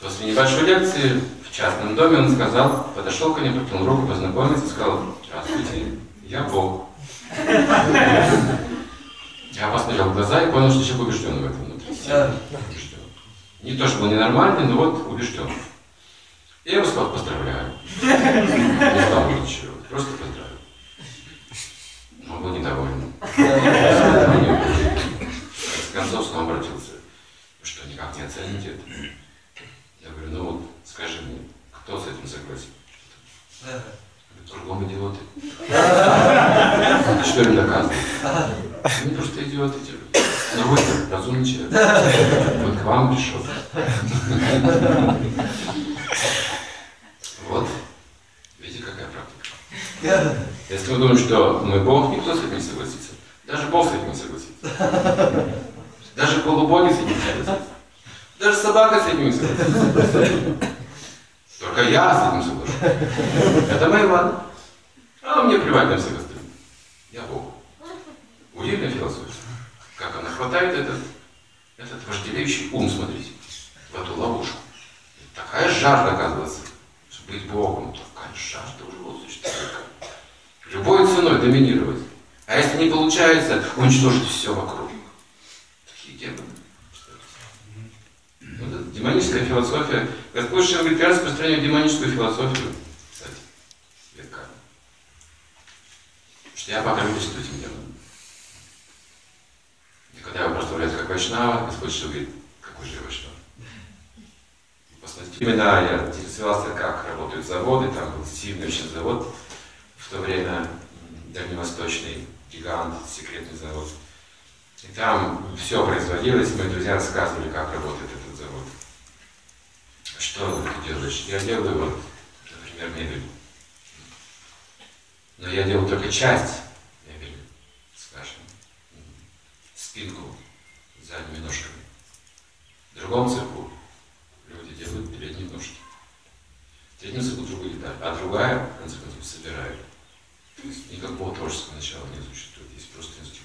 Speaker 1: После небольшой лекции в частном доме он сказал, подошел ко мне, протянул руку, познакомился, сказал, здравствуйте, я Бог. Я посмотрел в глаза и понял, что человек убежден в этом внутри. Убежден. Не то, что был ненормальный, но вот убежден. И я ему сказал, поздравляю. Не стал ничего, просто поздравляю. Он был недоволен. Конце концов, снова обратился. Вы что, никак не оцените это? Я говорю, ну вот, скажи мне, кто с этим согласен? Кругом идиоты. Что им доказывать? Они просто идиоты. типа. Но вы разумный человек. Вот к вам пришел. Вот. Видите, какая практика. Если мы думаем, что мы Бог, никто с этим не согласится. Даже Бог с этим не согласится. Даже полубоги с этим согласятся. Даже собака с этим согласится. Только я с этим соглашусь. Это моя ладно. А мне плевать на всех остальных. Я Бог. Удивительная философия. Как она хватает этот, этот вожделеющий ум, смотрите, в эту ловушку. И такая жажда, оказывается, что быть Богом, такая жажда у живого существа. Любой ценой доминировать. А если не получается, уничтожить все вокруг. Демоны. Вот эта демоническая философия. Господь Шива говорит, я распространяю демоническую философию, кстати. Потому что я покровительствую этим демонам. И когда его прославляют как Вайшнава, Господь Шива говорит, какой же я Вайшнав? Посмотрите, именно я интересовался, как работают заводы, там был сильный очень завод, в то время дальневосточный гигант, секретный завод. И там все производилось, мои друзья рассказывали, как работает этот завод. Что ты делаешь? Я делаю вот, например, мебель. Но я делаю только часть мебели, скажем, спинку задними ножками. В другом цеху люди делают передние ножки. В третьем цеху другую деталь, а другая, в конце концов, собирают. То есть никакого творческого начала не существует, есть просто инструкции.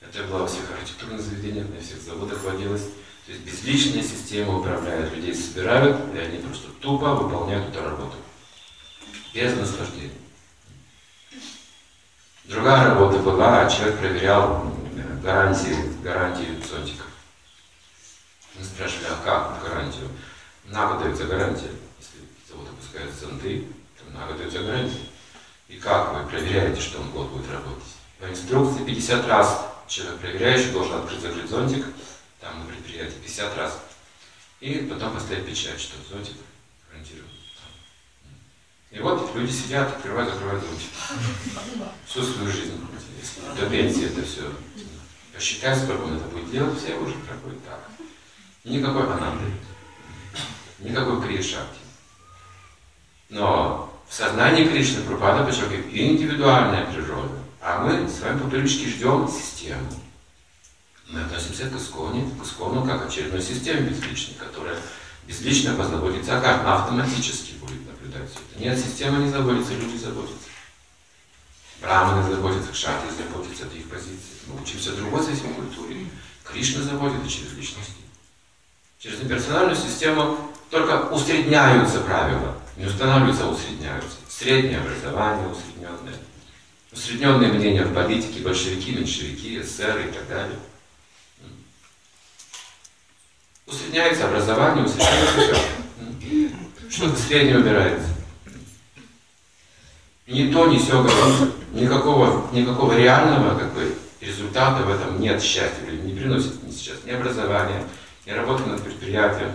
Speaker 1: Это было во всех архитектурных заведениях, на всех заводах водилось. То есть безличная система управляет, людей собирают, и они просто тупо выполняют эту работу. Без наслаждения. Другая работа была, человек проверял м, гарантии, гарантии зонтика. Мы спрашивали, а как гарантию? На год дается гарантия. Если завод выпускает зонты, то на год дается гарантия. И как вы проверяете, что он год будет работать? По инструкции 50 раз человек проверяющий должен открыть-закрыть зонтик, там на предприятии 50 раз. И потом поставить печать, что зонтик гарантирует. И вот люди сидят, открывают, закрывают зонтик. Всю свою жизнь. До пенсии это все. Посчитай, сколько он это будет делать, все уже проходит так. Никакой ананды. Никакой крия-шакти. Но в сознании Кришны Прабхупада подчеркивает индивидуальная природа. А мы с вами по привычке ждем систему. Мы относимся к исконе, к искону как очередной системе безличной, которая безлично позаботится о каждом, автоматически будет наблюдать все это. Нет, система не заботится, люди заботятся. Браманы заботятся, кшатри заботятся, это их позиция. Мы учимся другой совсем культуре. Кришна заботится через личности. Через имперсональную систему только усредняются правила. Не устанавливаются, а усредняются. Среднее образование усредненное. Усредненные мнения в политике, большевики, меньшевики, эсеры и так далее. Усредняется образование, усредняется все. Что-то среднее убирается. Ни то, ни все. Никакого, никакого реального как бы, результата в этом нет счастья. Не приносит ни сейчас ни образования, ни работы над предприятием.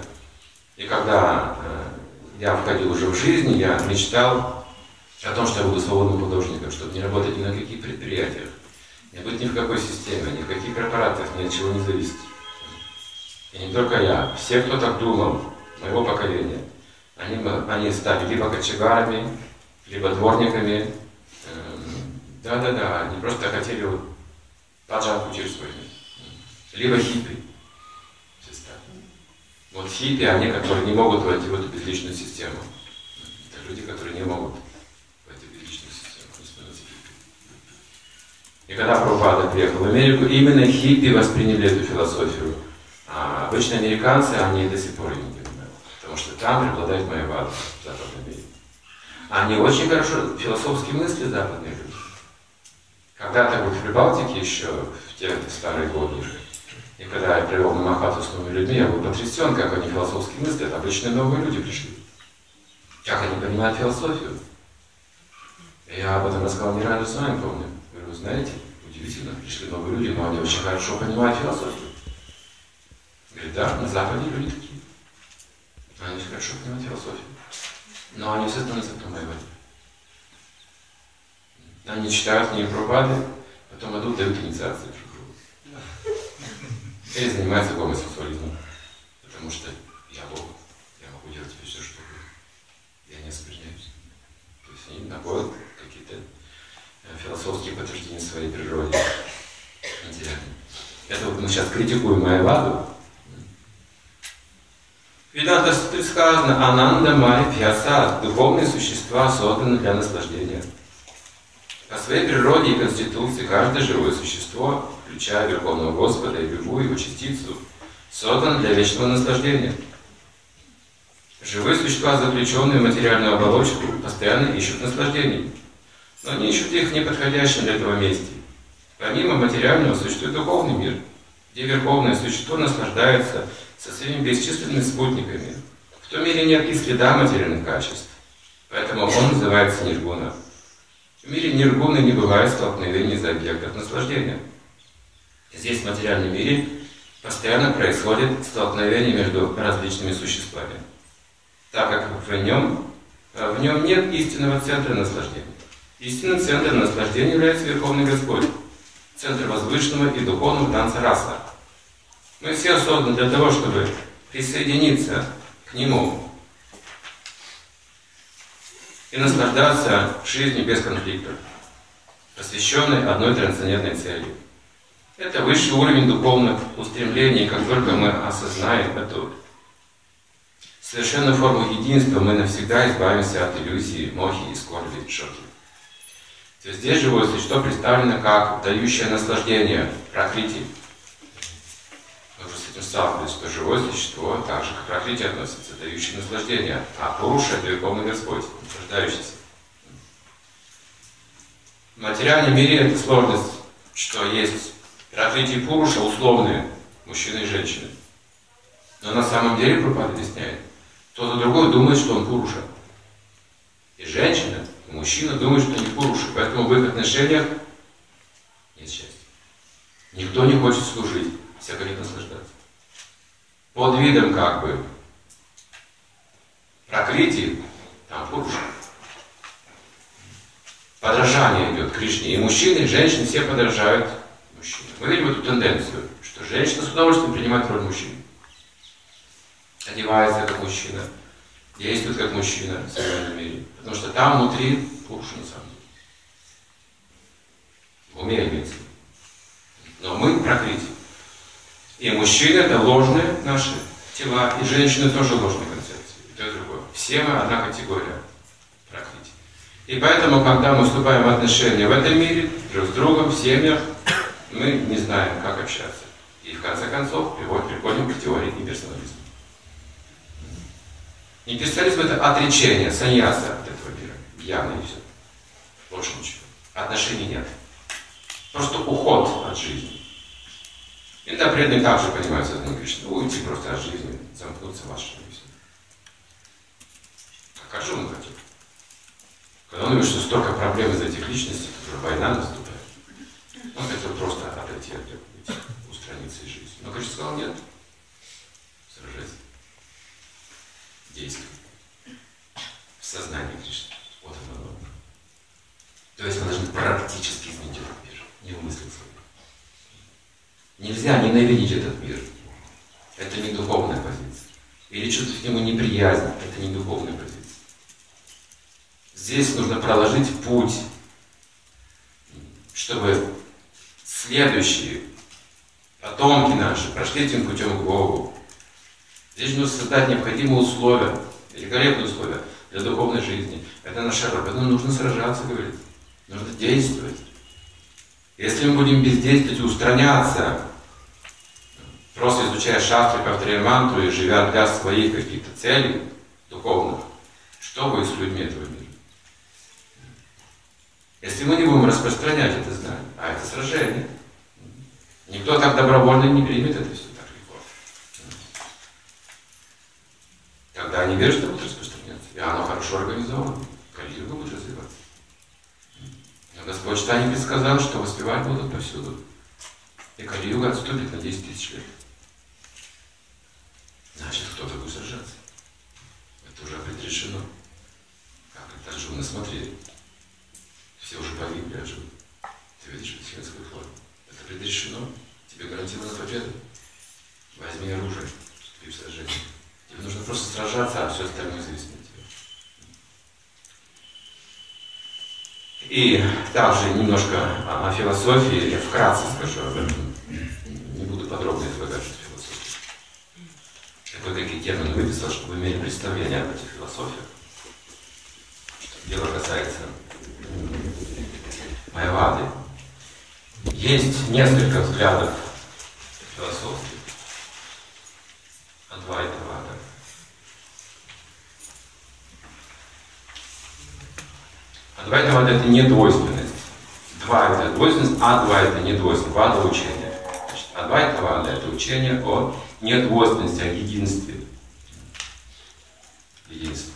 Speaker 1: И когда э, я входил уже в жизнь, я мечтал о том, что я буду свободным художником, чтобы не работать ни на каких предприятиях, не быть ни в какой системе, ни в каких корпорациях, ни от чего не зависеть. И не только я, все, кто так думал, моего поколения, они, они стали либо кочегарами, либо дворниками. Эм, да-да-да, они просто хотели вот поджанку свою, либо хиппи. Вот хиппи, они, которые не могут войти в эту безличную систему. Это люди, которые не могут войти в безличную систему. И когда Прабхупада приехал в Америку, именно хиппи восприняли эту философию. А обычные американцы, они до сих пор ее не понимают. Потому что там преобладает моя вада в западном мире. Они очень хорошо философские мысли западные люди. Когда-то вот в Прибалтике еще, в те старые годы, и когда я привел на Махату с новыми людьми, я был потрясен, как они философски мыслят. Обычные новые люди пришли. Как они понимают философию. Я об этом рассказал не раньше с вами, помню. Знаете, удивительно, пришли новые люди, но они очень хорошо понимают философию. Говорит, да, на Западе люди такие. Они очень хорошо понимают философию. Но они все становятся воевать. Они читают книги Прабхупады, потом идут, дают инициации друг другу. Или занимаются гомосексуализмом. Потому что я Бог, я могу делать все, что угодно. Я не оскверняюсь. То есть они находят философские подтверждения своей природе. Интересно. Это вот мы сейчас критикуем Айваду. Веданта сказано, Ананда Пьясад, духовные существа созданы для наслаждения. По своей природе и конституции каждое живое существо, включая Верховного Господа и любую его частицу, создано для вечного наслаждения. Живые существа, заключенные в материальную оболочку, постоянно ищут наслаждений, но они ищут их в неподходящем для этого месте. Помимо материального существует духовный мир, где Верховное Существо наслаждается со своими бесчисленными спутниками. В том мире нет и следа материальных качеств, поэтому он называется Ниргуна. В мире ниргуны не бывает столкновений за объектов наслаждения. Здесь, в материальном мире, постоянно происходит столкновение между различными существами, так как в нем, в нем нет истинного центра наслаждения. Истинным центром наслаждения является Верховный Господь, центр возвышенного и духовного танца раса. Мы все созданы для того, чтобы присоединиться к Нему, и наслаждаться жизнью без конфликтов, посвященной одной трансцендентной цели. Это высший уровень духовных устремлений, как только мы осознаем эту совершенную форму единства, мы навсегда избавимся от иллюзии, мохи и скорби, шоки. Здесь живое существо представлено как дающее наслаждение, прокрити. Мы уже с этим сталкивались, что живое существо так же, как прокрити относится, дающее наслаждение, а Пуруша – это Верховный Господь наслаждающийся. В материальном мире это сложность, что есть Пракрити Пуруша условные, мужчины и женщины. Но на самом деле Прабхупада объясняет, кто-то другой думает, что он Пуруша. И женщина, мужчина думают, что они Пуруша. Поэтому в их отношениях нет счастья. Никто не хочет служить, все хотят наслаждаться. Под видом как бы прокрытия там Пуруша. Подражание идет Кришне. И мужчины, и женщины все подражают мужчинам. Мы видим эту тенденцию, что женщина с удовольствием принимает роль мужчины. Одевается как мужчина, действует как мужчина в современном мире. Потому что там внутри Пуруша на самом деле. уме имеется. Но мы прокрити. И мужчины это ложные наши тела, и женщины тоже ложные концепции. И то и другое. Все мы одна категория прокрити. И поэтому, когда мы вступаем в отношения в этом мире, друг с другом, в семьях, мы не знаем, как общаться. И в конце концов приходим к теории неперсонализма. Неперсонализм это отречение, саньяса от этого мира. Явно и все. Больше ничего. Отношений нет. Просто уход от жизни. Иногда преданные также понимают сознание Кришны. Уйти просто от жизни, замкнуться в вашей жизни. А как же он хотел? Когда он видит, что столько проблем из этих личностей, то уже война наступает. Он хотел просто отойти от этого, устраниться из жизни. Но Кришна сказал, нет, сражайся, действуй. В сознании Кришны. Вот оно. То есть мы должны практически изменить этот мир, не в мыслях своих. Нельзя ненавидеть этот мир. Это не духовная позиция. Или чувствовать к нему неприязнь. Это не духовная позиция. Здесь нужно проложить путь, чтобы следующие потомки наши прошли этим путем к Богу. Здесь нужно создать необходимые условия, великолепные условия для духовной жизни. Это наша работа. Но нужно сражаться, говорит. Нужно действовать. Если мы будем бездействовать устраняться, просто изучая шастры, повторяя мантру и живя для своих каких-то целей духовных, что будет с людьми этого мира? Если мы не будем распространять это знание, а это сражение, никто так добровольно не примет это все так легко. Тогда они верят, что будет распространяться. И оно хорошо организовано. Кальюга будет развиваться. Но Господь Читание предсказал, что воспевать будут повсюду. И Кали-юга отступит на 10 тысяч лет. Значит, кто-то будет сражаться. Это уже предрешено. Как это Арджуна смотрели. Все уже погибли, Арджуна. Ты видишь вселенскую форму. Это предрешено. Тебе гарантирована победа. Возьми оружие, вступи в сражение. Тебе нужно просто сражаться, а все остальное зависит от тебя. И также немножко о, философии, я вкратце скажу об этом. Не буду подробно излагать философию. Кое-какие термины выписал, чтобы вы имели представление об этих философиях. Дело касается Майавады. Есть несколько взглядов философских. Адвайта Вада. Адвайта Вада это не двойственность. Два это двойственность, а два это не двойственность. Вада учение. Адвайта Вада это учение о недвойственности, о единстве. Единстве.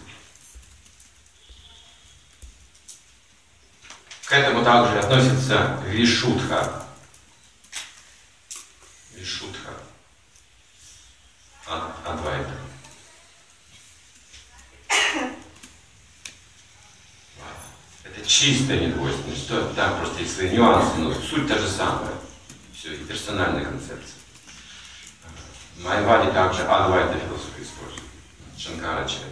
Speaker 1: К этому также относится Вишудха. Вишудха. Ад- Адвайта. Это чистая недвойственность. Там просто есть свои нюансы, но суть та же самая. Все, и персональная концепция. В Майваде также Адвайта философия использует. Шанкарачарья.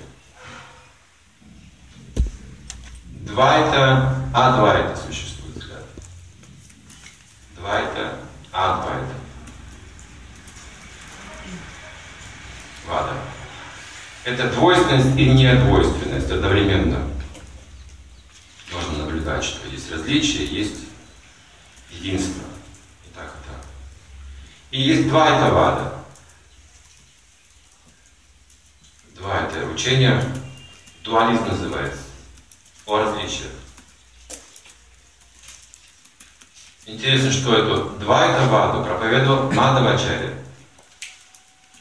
Speaker 1: Двайта, адвайта существует взгляд. Двайта, адвайта. Вада. Это двойственность и недвойственность одновременно. Можно наблюдать, что есть различия, есть единство. И так, и так. И есть два это вада. Два это учение, дуализм называется, о различиях. Интересно, что это два это ваду проповедовал Мадавачарья.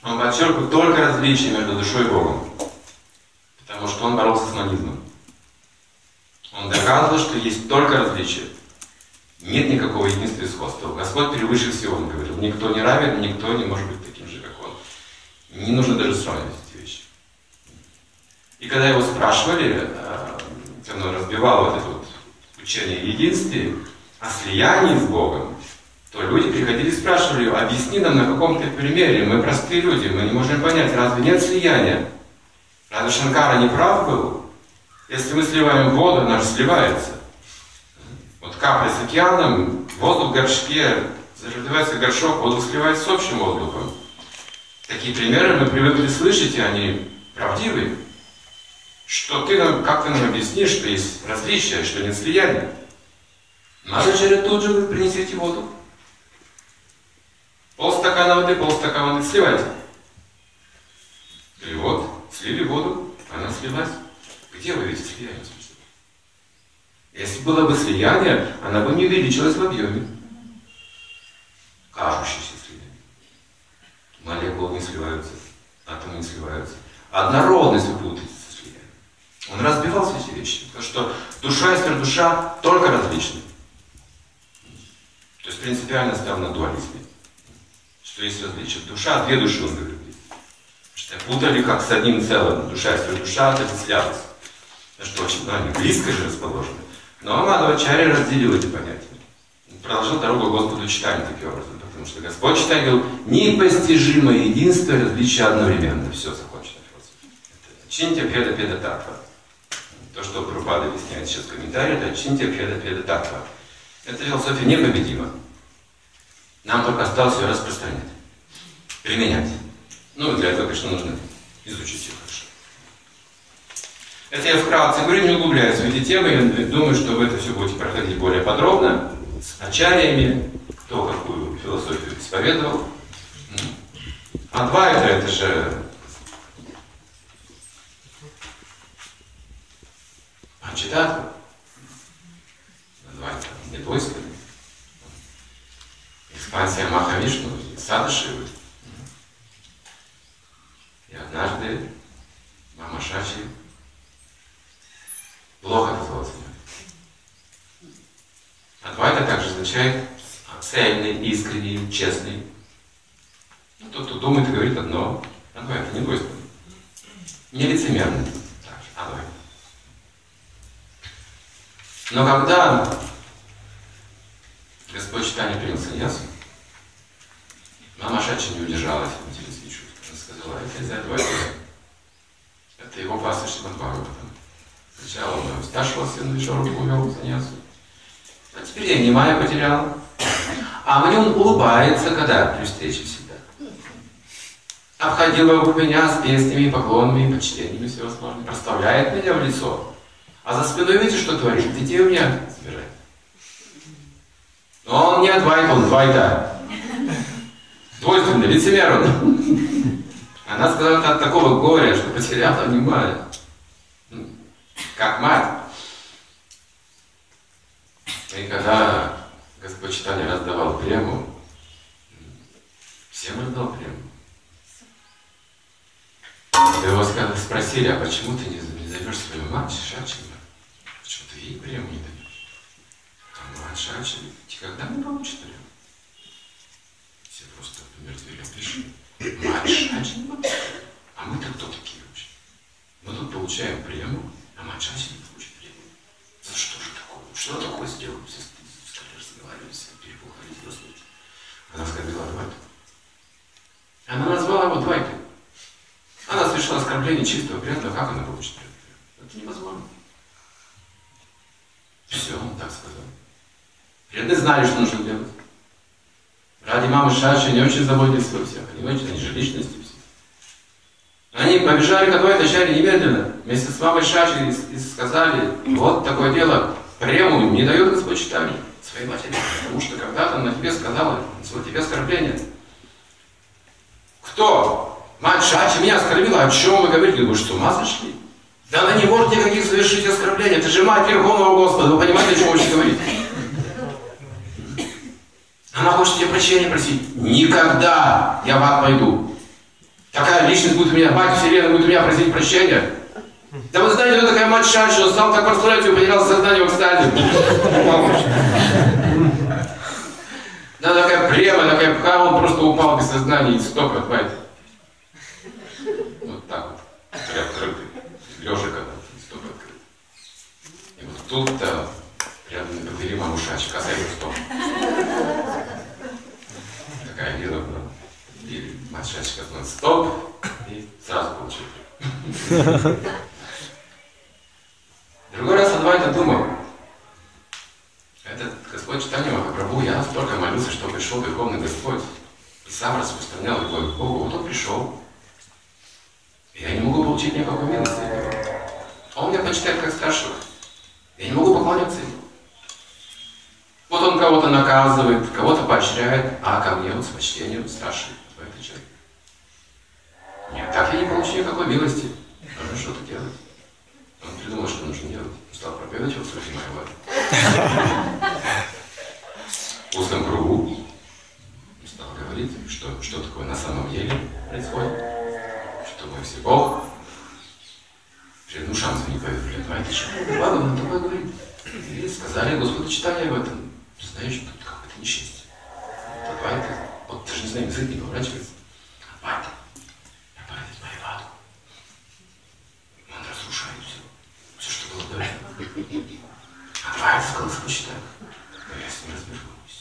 Speaker 1: Он подчеркивает только различие между душой и Богом. Потому что он боролся с манизмом. Он доказывал, что есть только различия. Нет никакого единства и сходства. Господь превыше всего, он говорил. Никто не равен, никто не может быть таким же, как он. Не нужно даже сравнивать. И когда его спрашивали, э, он разбивал вот это вот учение о единстве, о слиянии с Богом, то люди приходили и спрашивали объясни нам на каком-то примере, мы простые люди, мы не можем понять, разве нет слияния? Разве Шанкара не прав был? Если мы сливаем воду, она же сливается. Вот капля с океаном, воздух в горшке, зажигается горшок, воздух сливается с общим воздухом. Такие примеры мы привыкли слышать, и они правдивы. Что ты нам, как ты нам объяснишь, что есть различия, что нет слияния? Менеджеры тут же вы принесите воду. Полстакана воды, полстакана воды сливайте. И вот, слили воду, она слилась. Где вы видите слияние? Если было бы слияние, она бы не увеличилась в объеме. Кажущееся слияние. Молекулы не сливаются, атомы не сливаются. Однородность вы путаете разбивал эти вещи. Потому что душа и сверхдуша только различны. То есть принципиально стоял на дуализме. Что есть различие. Душа, две души он говорит. Что путали как с одним целым. Душа и сверхдуша отождествлялась. Что очень ну, они близко же расположены. Но Амадовачарья разделил эти понятия. Продолжил дорогу Господу читания таким образом. Потому что Господь говорил, непостижимое единство и различие одновременно. Все закончено. Чинтя педа педа татва. То, что Прабхупада объясняет сейчас в комментарии, это чинтя педа педа татва. Эта философия непобедима. Нам только осталось ее распространять, применять. Ну, для этого, конечно, нужно изучить ее хорошо. Это я вкратце говорю, не углубляюсь в эти темы. Я думаю, что вы это все будете проходить более подробно, с началиями, кто какую философию исповедовал. Адвайта это же Панчитатва. Адвайта не двойственный. Экспансия Махавишну, Садашивы. И однажды мама Шачи плохо о нем. Адвайта также означает цельный, искренний, честный. Ну, тот, кто думает и говорит одно, Адвайта не двойственный. Не лицемерный. Также Адвайта. Но когда Господь читание принял саньясу, мама Шачи не удержалась от материнских чувств. Она сказала, это из-за этого это его пастырь Шиман Бхагаватам. Сначала он старшего сына Вишору увел в саньясу, а теперь я внимание потерял. А мне он улыбается, когда при встрече всегда. Обходил вокруг меня с песнями, поклонами, почтениями всевозможными, проставляет меня в лицо. А за спиной видите, что творит? Детей у меня собирает. Но он не Адвайта, он Двайта. Двойственный, лицемер он. Она сказала от такого горя, что потеряла внимание. Как мать. И когда Господь Читание раздавал прему, всем раздал прему. Его спросили, а почему ты не зовешь свою мать Шачина? Почему ты ей прему не даешь? А мать Шачина никогда не получит прему. Все просто помертвели пришли. Мать Шачина? А мы-то кто такие вообще? Мы тут получаем прему, а Шачина не получит прему. За что же такое? Что такое сделал? Все стали разговаривать, перепугались, господи. Она оскорбила Двайту. Она назвала его Двайтой. Она совершила оскорбление чистого преданного, как она получит прему? Это невозможно. Все, он так сказал. Преданные знали, что нужно делать. Ради мамы Шаши не очень заботились обо всех. Они очень, они же личности все. Они побежали к одной начале немедленно. Вместе с мамой Шаши и сказали, вот такое дело, прему не дает Господь читания своей матери. Потому что когда-то она тебе сказала, несла тебе оскорбление. Кто? Мать Шачи меня оскорбила. О чем вы говорите? Вы что, с ума сошли? Да она не может никаких совершить оскорблений. Это же мать Верховного Господа. Вы понимаете, о чем вы говорите? Она хочет тебе прощения просить. Никогда я в ад пойду. Такая личность будет у меня, мать Вселенная будет у меня просить прощения. Да вы знаете, кто такая мать Шачи, он стал так прославлять и потерял сознание в экстазе. Да, такая према, такая пха, он просто упал без сознания и стоп, понимаете? Вот так вот, приоткрытый, лежа когда стоп открыт. И вот тут-то рядом на бутыре мамушачи, касается стоп. Такая вилла была. И мать Шачи сказала стоп, и сразу получил. Другой раз Адвайта думал, этот Господь Читания Махапрабху, я столько молился, что пришел Верховный Господь. И сам распространял любовь к Богу. Вот он пришел. Я не могу получить никакой милости. А он меня почитает как старшего. Я не могу поклоняться ему. Вот он кого-то наказывает, кого-то поощряет, а ко мне он с почтением старший отвечает. Нет, так я не получу никакой милости. Нужно что-то делать. Он придумал, что нужно делать. Стал проповедовать в Суфи Майваре. В узком кругу. Стал говорить, что, что такое на самом деле происходит. Что мы все Бог. Ну, шансов не поверили. Ну, это что? Ладно, он такое говорит. И сказали Господу читали об этом. Ты знаешь, что тут какое-то несчастье. Давай ты, вот ты же не знаешь, язык не поворачивается. Давай ты, проповедуй Майваду. Он разрушает все. Все, что было до этого. А давай это сказал почитаем. Но я с ним разберусь.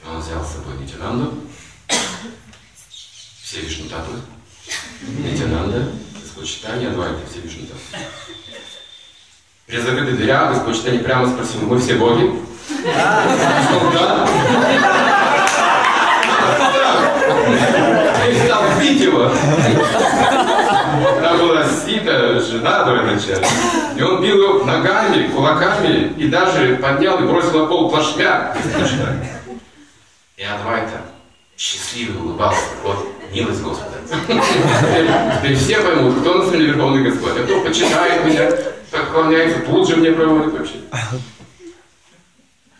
Speaker 1: И он взял с собой Нитянанду, все вишну татвы, Нитянанда, Господь читания, Адвайта, все вишну татвы. При закрытых читания прямо спросил, мы все боги? Да. И стал бить его. Там была Сита, жена военачальника. И он бил его ногами, кулаками и даже поднял и бросил на пол плашмя. И Адвайта счастливо улыбался. Вот милость Господа. Теперь все поймут, кто на самом деле Верховный Господь. А кто почитает меня, поклоняется, тут же мне проводит вообще.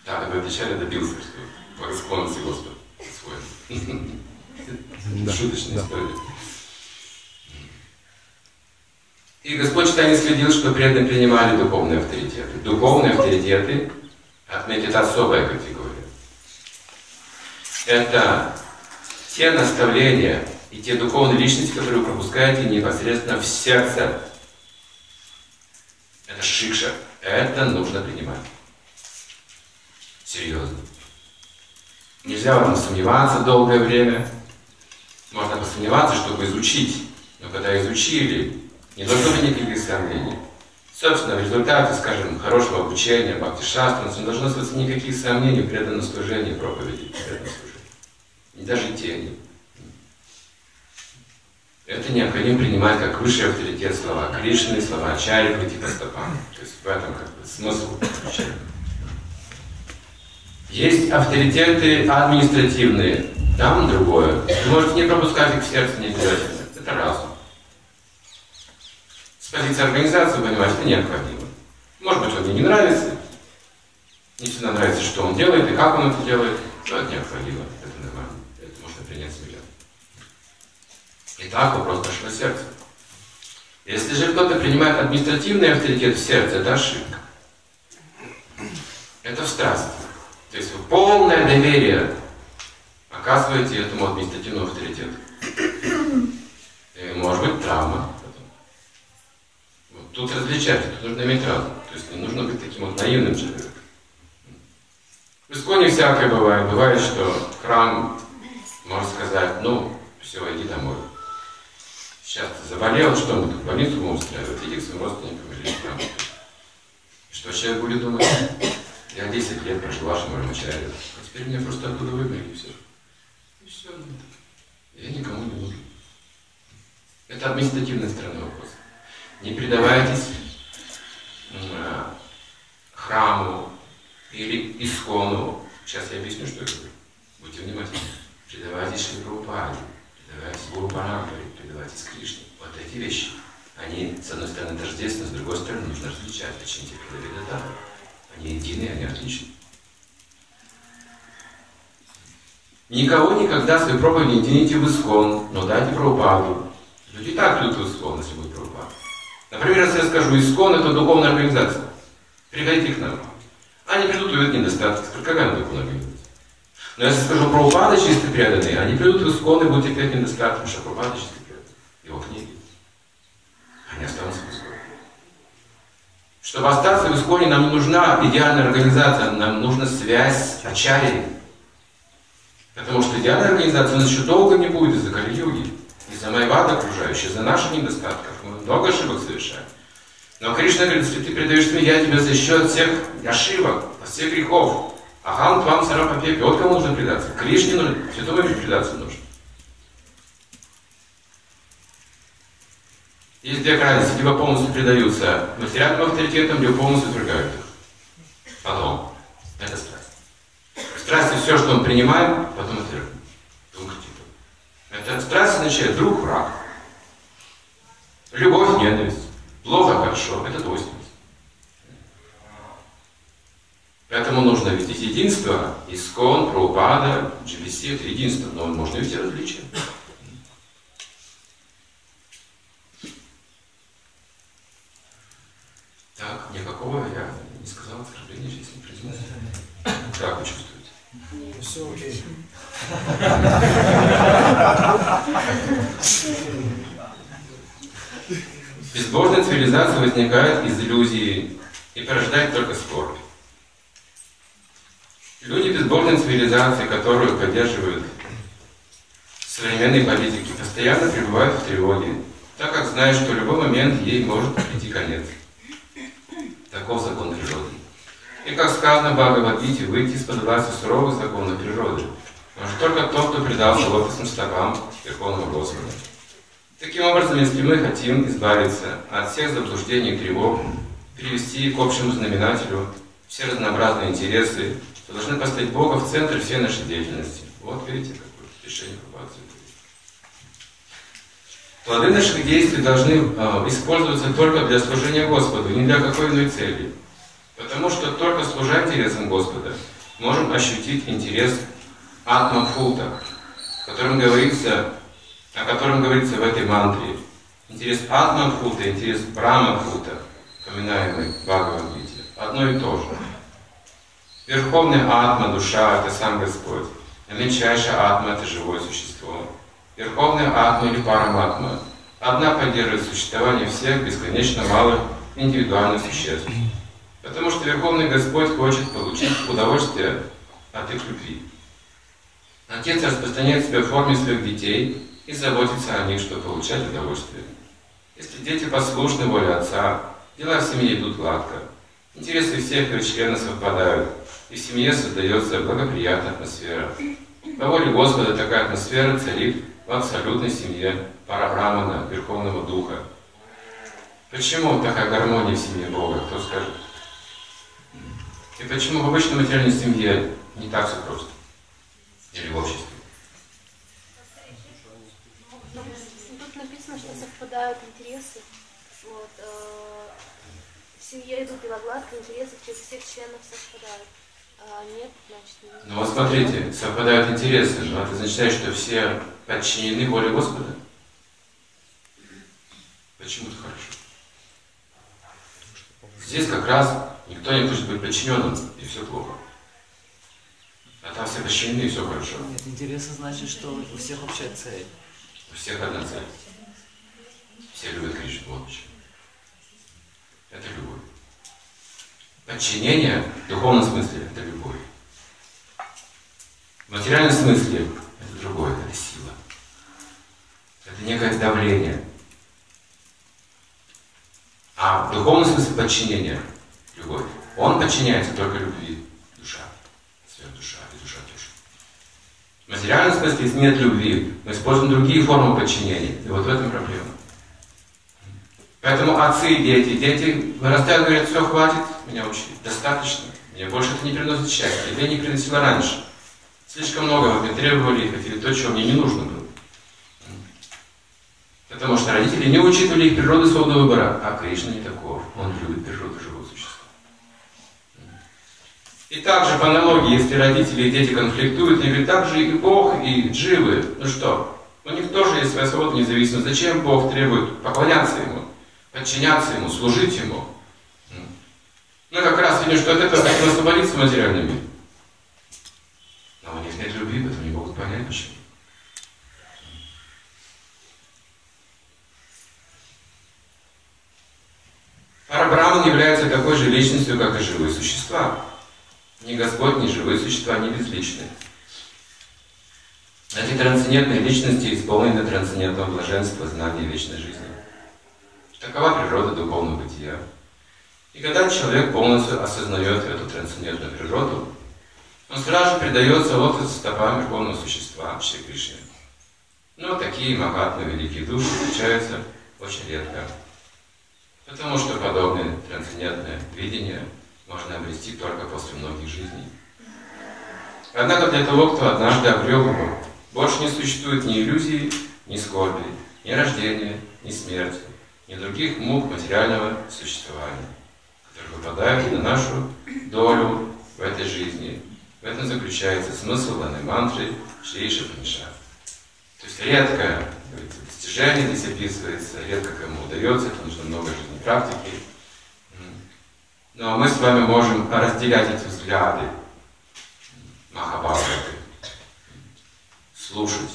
Speaker 1: Да, я вначале добился, что благосклонности Господа свой.
Speaker 2: Да,
Speaker 1: Шуточная
Speaker 2: да.
Speaker 1: история. И Господь читание следил, что преданные принимали духовные авторитеты. Духовные авторитеты, отметить, это особая категория. Это те наставления и те духовные личности, которые вы пропускаете непосредственно в сердце. Это шикша. Это нужно принимать. Серьезно. Нельзя в этом сомневаться долгое время. Можно посомневаться, чтобы изучить. Но когда изучили, не должно быть никаких сомнений. Собственно, в результате, скажем, хорошего обучения, бхакти шастрам, не должно остаться никаких сомнений в преданном служении проповеди, в преданном служении. И даже тени. Это необходимо принимать как высший авторитет слова Кришны, слова Ачарьи, пойти по стопам. То есть в этом как бы смысл учения. Есть авторитеты административные, там другое. Вы можете не пропускать их в сердце, не обязательно. Это разум. С позиции организации, вы понимаете, это необходимо. Может быть, он мне не нравится. Не всегда нравится, что он делает и как он это делает. Но это необходимо. Это нормально. Это можно принять смиренно. Итак, вопрос нашего сердца. Если же кто-то принимает административный авторитет в сердце, это ошибка. Это в страсти. То есть вы полное доверие оказываете этому административному авторитету. И может быть травма. Вот тут различать, тут нужно иметь разум. То есть не нужно быть таким вот наивным человеком. В Исконе всякое бывает. Бывает, что храм может сказать, ну, все, иди домой. Сейчас заболел, что мы тут больницу будем устраивать, иди к своим родственникам или храм. И что человек будет думать? Я 10 лет прожил вашем Рамачаре, а теперь меня просто оттуда выгнали, и все. И все. Я никому не нужен. Это административная сторона вопроса. Не предавайтесь э, храму или искону. Сейчас я объясню, что это. Будьте внимательны. Предавайтесь Шри Прабхупаде, предавайтесь Гуру Парампаре, предавайтесь Кришне. Вот эти вещи, они, с одной стороны, тождественны, с другой стороны, нужно различать. Очень теперь Ведата. Они едины, они отличны. Никого никогда своей проповеди не тяните в искон, но дайте Прабхупаду. Люди и так придут в искон, если будет Прабхупада. Например, если я скажу, искон это духовная организация. Приходите к нам. Они придут и увидят недостатки. Какая она духовная организация? Но если скажу Прабхупада чисто преданные, они придут в искон и будут недостатки, потому что Прабхупада чисто преданный. Его книги. Они останутся в исконе. Чтобы остаться в Исконе, нам нужна идеальная организация, нам нужна связь с Ачарьей. Потому что идеальная организация у нас еще долго не будет из-за Кали-юги, из-за Майвада окружающей, из-за наших недостатков. Мы много ошибок совершаем. Но Кришна говорит, если ты предаешь мне, я тебя защищу от всех ошибок, от всех грехов. Ахам твам сарапапепи. Вот кому нужно предаться. Кришне нужно, святому предаться нужно. Есть две крайности. Либо полностью предаются материальным авторитетам, либо полностью отвергают их. Потом. Это страсть. Страсть все, что мы принимаем, потом отвергаем. Типов. Это страсть означает друг, враг. Любовь, ненависть. Плохо, хорошо. Это двойственность. Поэтому нужно видеть единство. Искон, Прабхупада, GBC – это единство. Но можно видеть различия. Так, никакого я не сказал оскорбления здесь не произнес. Как вы чувствуете?
Speaker 5: Все окей.
Speaker 1: Безбожная цивилизация возникает из иллюзии и порождает только скорбь. Люди безбожной цивилизации, которую поддерживают современные политики, постоянно пребывают в тревоге, так как знают, что в любой момент ей может прийти конец. Таков закон природы. И как сказано в Бхагавадгите, выйти из-под власти суровых законов природы может только тот, кто предался лотосным стопам Верховного Господа. Таким образом, если мы хотим избавиться от всех заблуждений и тревог, перевести к общему знаменателю все разнообразные интересы, должны поставить Бога в центр всей нашей деятельности. Вот видите, какое решение Прабхупады. Плоды наших действий должны э, использоваться только для служения Господу, ни для какой иной цели. Потому что только служа интересам Господа, можем ощутить интерес Атмафута, в котором говорится о котором говорится в этой мантре. Интерес Атманфута, интерес Браманфута, упоминаемый в Бхагавадгите, одно и то же. Верховный Атма, душа, это сам Господь. А Атма – это живое существо. Верховная Атма или Параматма – одна поддерживает существование всех бесконечно малых индивидуальных существ. Потому что Верховный Господь хочет получить удовольствие от их любви. Отец распространяет себя в форме своих детей и заботится о них, чтобы получать удовольствие. Если дети послушны воле отца, дела в семье идут гладко. Интересы всех их членов совпадают, и в семье создается благоприятная атмосфера. По воле Господа такая атмосфера царит в абсолютной семье Парабрамана, Верховного Духа. Почему такая гармония в семье Бога? Кто скажет? И почему в обычной материальной семье не так все просто? Или в обществе?
Speaker 6: Тут написано, что совпадают интересы. Вот, э, в семье идут дела гладко, интересы всех членов совпадают. А нет, значит, нет.
Speaker 1: Ну вот смотрите, совпадают интересы, но это означает, что все подчинены воле Господа. Почему это хорошо? Здесь как раз никто не хочет быть подчиненным, и все плохо. А там все подчинены, и все хорошо.
Speaker 4: Нет, интересно значит, что у всех общая цель.
Speaker 1: У всех одна цель. Все любят Кришну, вот почему. Это любовь. Подчинение в духовном смысле – это любовь. В материальном смысле это другое, это сила. Это некое давление. А в духовном смысле подчинения – любовь. Он подчиняется только любви. Душа. Свет душа и душа тоже. В материальном смысле, нет любви, мы используем другие формы подчинения. И вот в этом проблема. Поэтому отцы и дети, дети вырастают, говорят, все, хватит, меня учить, достаточно. Мне больше это не приносит счастья, тебе не приносило раньше. Слишком много мне требовали, хотели то, чего мне не нужно было. Потому что родители не учитывали их природу свободного выбора, а Кришна не таков. Он любит природу живого существа. И также по аналогии, если родители и дети конфликтуют, они говорят, так же и Бог, и дживы. Ну что, у них тоже есть своя свобода независимость. Зачем Бог требует поклоняться Ему, подчиняться Ему, служить Ему? Мы как раз видим, что от этого хотим освободиться мире. Но у них нет любви, поэтому не могут понять, почему. Парабраман является такой же личностью, как и живые существа. Ни Господь, ни живые существа не безличны. Эти трансцендентные личности исполнены трансцендентного блаженства, знания вечной жизни. Такова природа духовного бытия. И когда человек полностью осознает эту трансцендентную природу, он сразу же предается лотос стопам Верховного Существа Шри Кришны. Но такие махатмы, великие души встречаются очень редко. Потому что подобное трансцендентное видение можно обрести только после многих жизней. Однако для того, кто однажды обрел его, больше не существует ни иллюзий, ни скорби, ни рождения, ни смерти, ни других мук материального существования, выпадают на нашу долю в этой жизни. В этом заключается смысл данной мантры Шри Шапанишат. То есть редко достижение здесь описывается, редко кому удается, это нужно много жизненной практики. Но мы с вами можем разделять эти взгляды Махабхараты, слушать,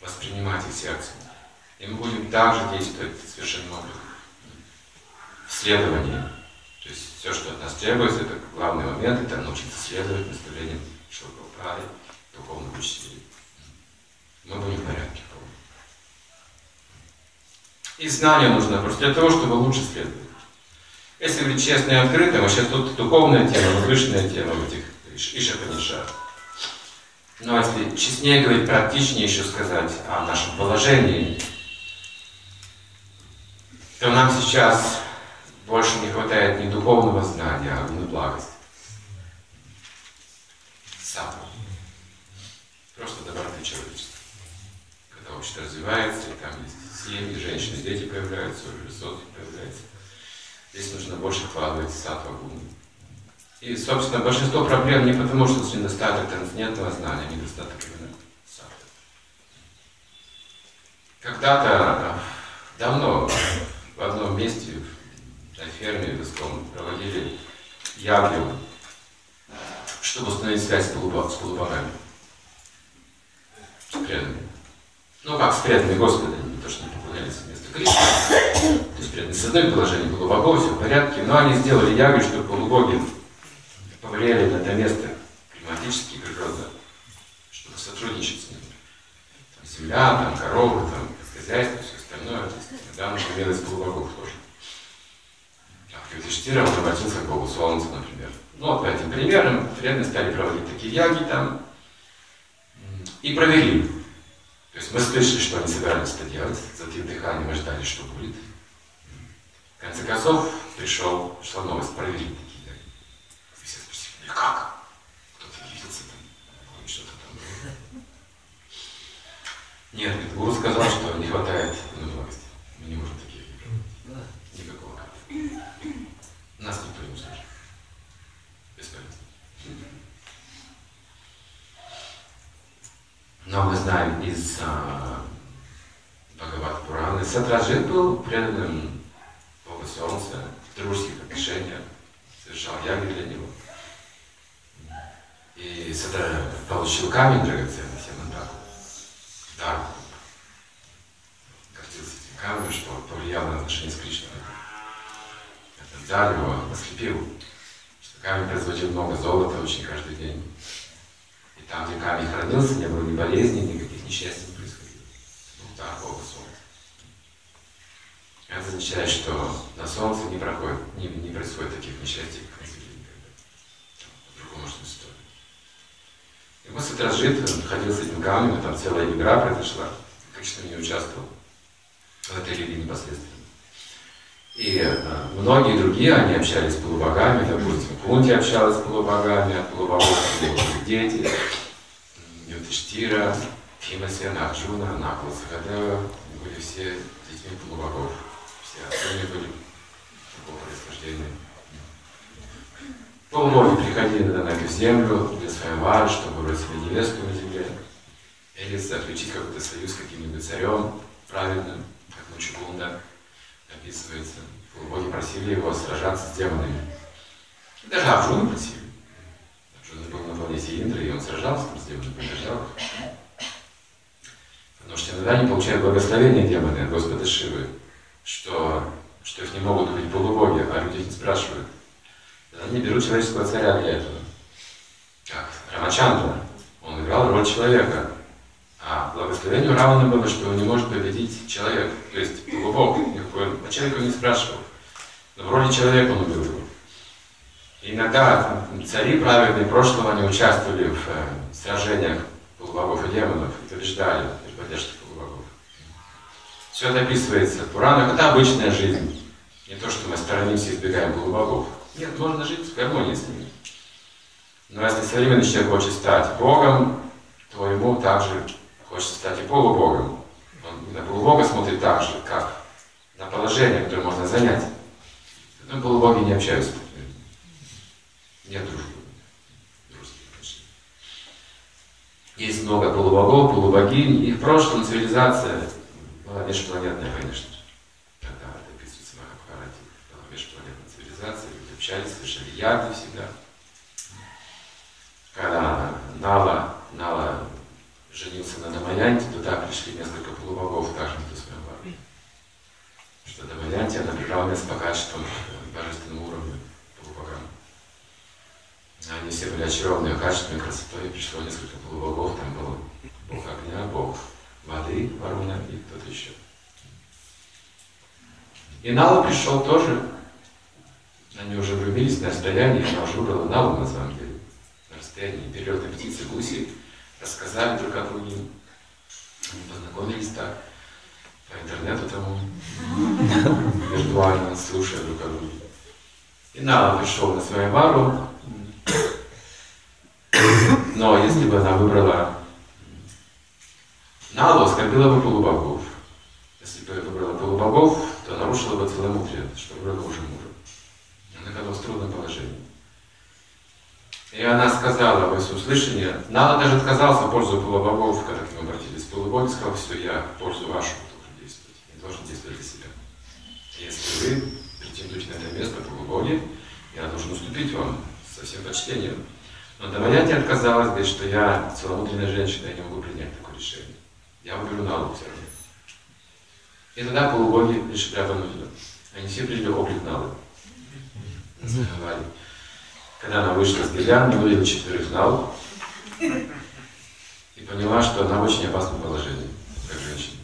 Speaker 1: воспринимать их сердцем. И мы будем также действовать совершенно. В следовании. То есть все, что от нас требуется, это главный момент, это научиться следовать наставлениям Шилпрапады, духовных учителей. Мы будем в порядке. И знания нужно просто для того, чтобы лучше следовать. Если говорить честно и открыто, мы сейчас тут духовная тема, возвышенная тема в этих Ишапанишат. Но если честнее говорить, практичнее еще сказать о нашем положении, то нам сейчас больше не хватает не духовного знания, а именно благости. Сатва. Просто доброты человечества. Когда общество развивается, и там есть семьи, женщины, дети появляются, уже социум появляется. Здесь нужно больше вкладывать сатва гуны. И, собственно, большинство проблем не потому, что недостаток трансцендентного знания, недостаток именно сатвы. Когда-то, давно, в одном месте, на ферме в Иском, проводили ягью, чтобы установить связь с, полуба, с полубогами. С преданными. Ну, как с преданными Господа, не то, что не поклонялись вместо Кришны. То есть преданные с одной положением полубогов, все в порядке, но они сделали ягью, чтобы полубоги повлияли на это место климатически и природно, чтобы сотрудничать с ними. Там земля, там коровы, там хозяйство, все остальное. Недавно имелось полубогов тоже. А Юдиштира, он обратился к Богу Солнца, например. Ну, вот этим примерам преданные стали проводить такие яги там и провели. То есть мы слышали, что они собирались это делать, затем дыханием мы ждали, что будет. В конце концов пришел, пришла новость, провели такие яги. И все спросили, как? Кто-то виделся там, что-то там. Нет, гуру сказал, что не хватает милости. Мы не можем таких не проводить. Никакого кайфа. Нас никто не услышит. Бесполезно. Но мы знаем из а, Бхагават Пураны, Сатраджит был преданным Бога Солнца, в дружеских отношениях, совершал яги для него. И Сатра получил камень драгоценный, Семантаку, дар. Гордился этим камнем, что повлияло на отношения с Кришной. Этот дар его ослепил, что камень производил много золота очень каждый день. Там, камень хранился, не было ни болезней, никаких несчастий не происходило. Был дар Бога Солнца. Это означает, что на Солнце не, проходит, не, не происходит таких несчастий, как на Земле никогда. По-другому можно история. И мы Сатраджит ходил с этим камнем, там целая игра произошла. Кришна не участвовал в этой лиге непосредственно. И э, многие другие, они общались с полубогами, допустим, Кунти общалась с полубогами, от полубогов были дети, Ютиштира, Химасена, Арджуна, Накла Сахадева, были все детьми полубогов. Все отцами были такого происхождения. Полубоги приходили на эту землю для своей чтобы выбрать себе невесту на земле, или заключить какой-то союз с каким-нибудь царем праведным, как Мучукунда описывается. Полубоги просили его сражаться с демонами. Даже Арджуна просили. Арджуна был на планете Индры, и он сражался там с демонами, побеждал. Потому что иногда они получают благословение демоны от Господа Шивы, что, что их не могут убить полубоги, а люди их не спрашивают. Они берут человеческого царя для этого. Как Рамачандра. Он играл роль человека. А благословению равно было, что не может победить человек, то есть полубог. Никакой, а человека не спрашивал. Но в роли человека он убил его. Иногда цари праведные прошлого не участвовали в э, сражениях полубогов и демонов и побеждали при поддержке полубогов. Все это описывается в Пуранах. Это обычная жизнь. Не то, что мы сторонимся и избегаем полубогов. Нет, можно жить в гармонии с ними. Но если современный человек хочет стать Богом, то ему также хочется стать и полубогом. Он на полубога смотрит так же, как на положение, которое можно занять. Но полубоги не общаются. Нет дружбы. Есть много полубогов, полубогинь. И в прошлом цивилизация была межпланетная, конечно. Когда это описывается Махабхарате. Была межпланетная цивилизация, люди общались, слышали яды всегда. Когда Нала, Нала женился на Дамаянте, туда пришли несколько полубогов, также в Тусмиабар. Что Дамаянте, она приравнивалась по качествам божественному уровню полубогам. Они все были очарованы ее красотой. Пришло несколько полубогов, там был бог огня, бог воды, Варуна и кто-то еще. И Нала пришел тоже. Они уже влюбились на расстоянии, она уже выбрала Налу на самом деле. На расстоянии перелетной птицы, гуси рассказали друг о друге. Они познакомились так по интернету тому, виртуально, слушая друг о друге. И Нала пришел на свою бару, но если бы она выбрала Налу, оскорбила бы полубогов. Если бы выбрала полубогов, то нарушила бы целомудрие, что выбрала уже мужа. Она оказалась в трудном положении. И она сказала в услышание, Нала даже отказался в пользу полубогов, когда к нему обратились. Полубоги сказал, все, я в пользу вашу должен действовать, не должен действовать для себя. Если вы претендуете на это место, полубоги, я должен уступить вам со всем почтением. Но Дамаянти отказалась, говорит, что я целомудренная женщина, я не могу принять такое решение. Я выберу Налу все равно. И тогда полубоги решили обмануть. Они все приняли облик Налы. Говорили. Когда она вышла с Гилян, увидела четверых Нал и поняла, что она в очень опасном положении, как женщина.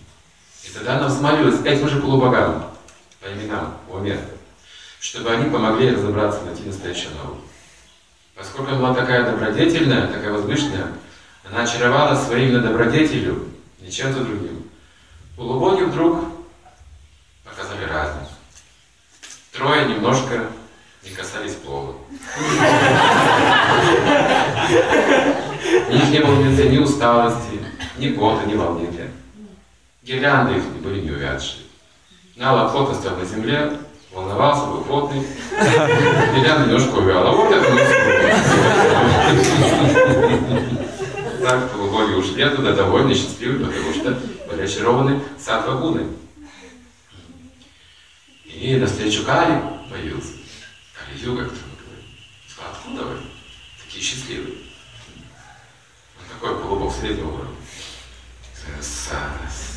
Speaker 1: И тогда она взмолилась этим же полубогам по именам в уме, чтобы они помогли разобраться, найти настоящую Налу. Поскольку она была такая добродетельная, такая возвышенная, она очаровала своим именно добродетелью, ни чем-то другим. Полубоги вдруг показали разницу. Трое немножко не касались пола. У них не было в лице ни усталости, ни пота, ни волнения. Гирлянды их были не увядшие. Нала плотно стоял на земле, волновался, был потный. Гирлянда немножко увяла. А вот это мы Так полугодие ушли оттуда довольны, счастливы, потому что были очарованы сатвагуной. И навстречу Кали появился. Кто мы говорим. Сказал, откуда вы? Такие счастливые. Он такой полубог среднего уровня. Со,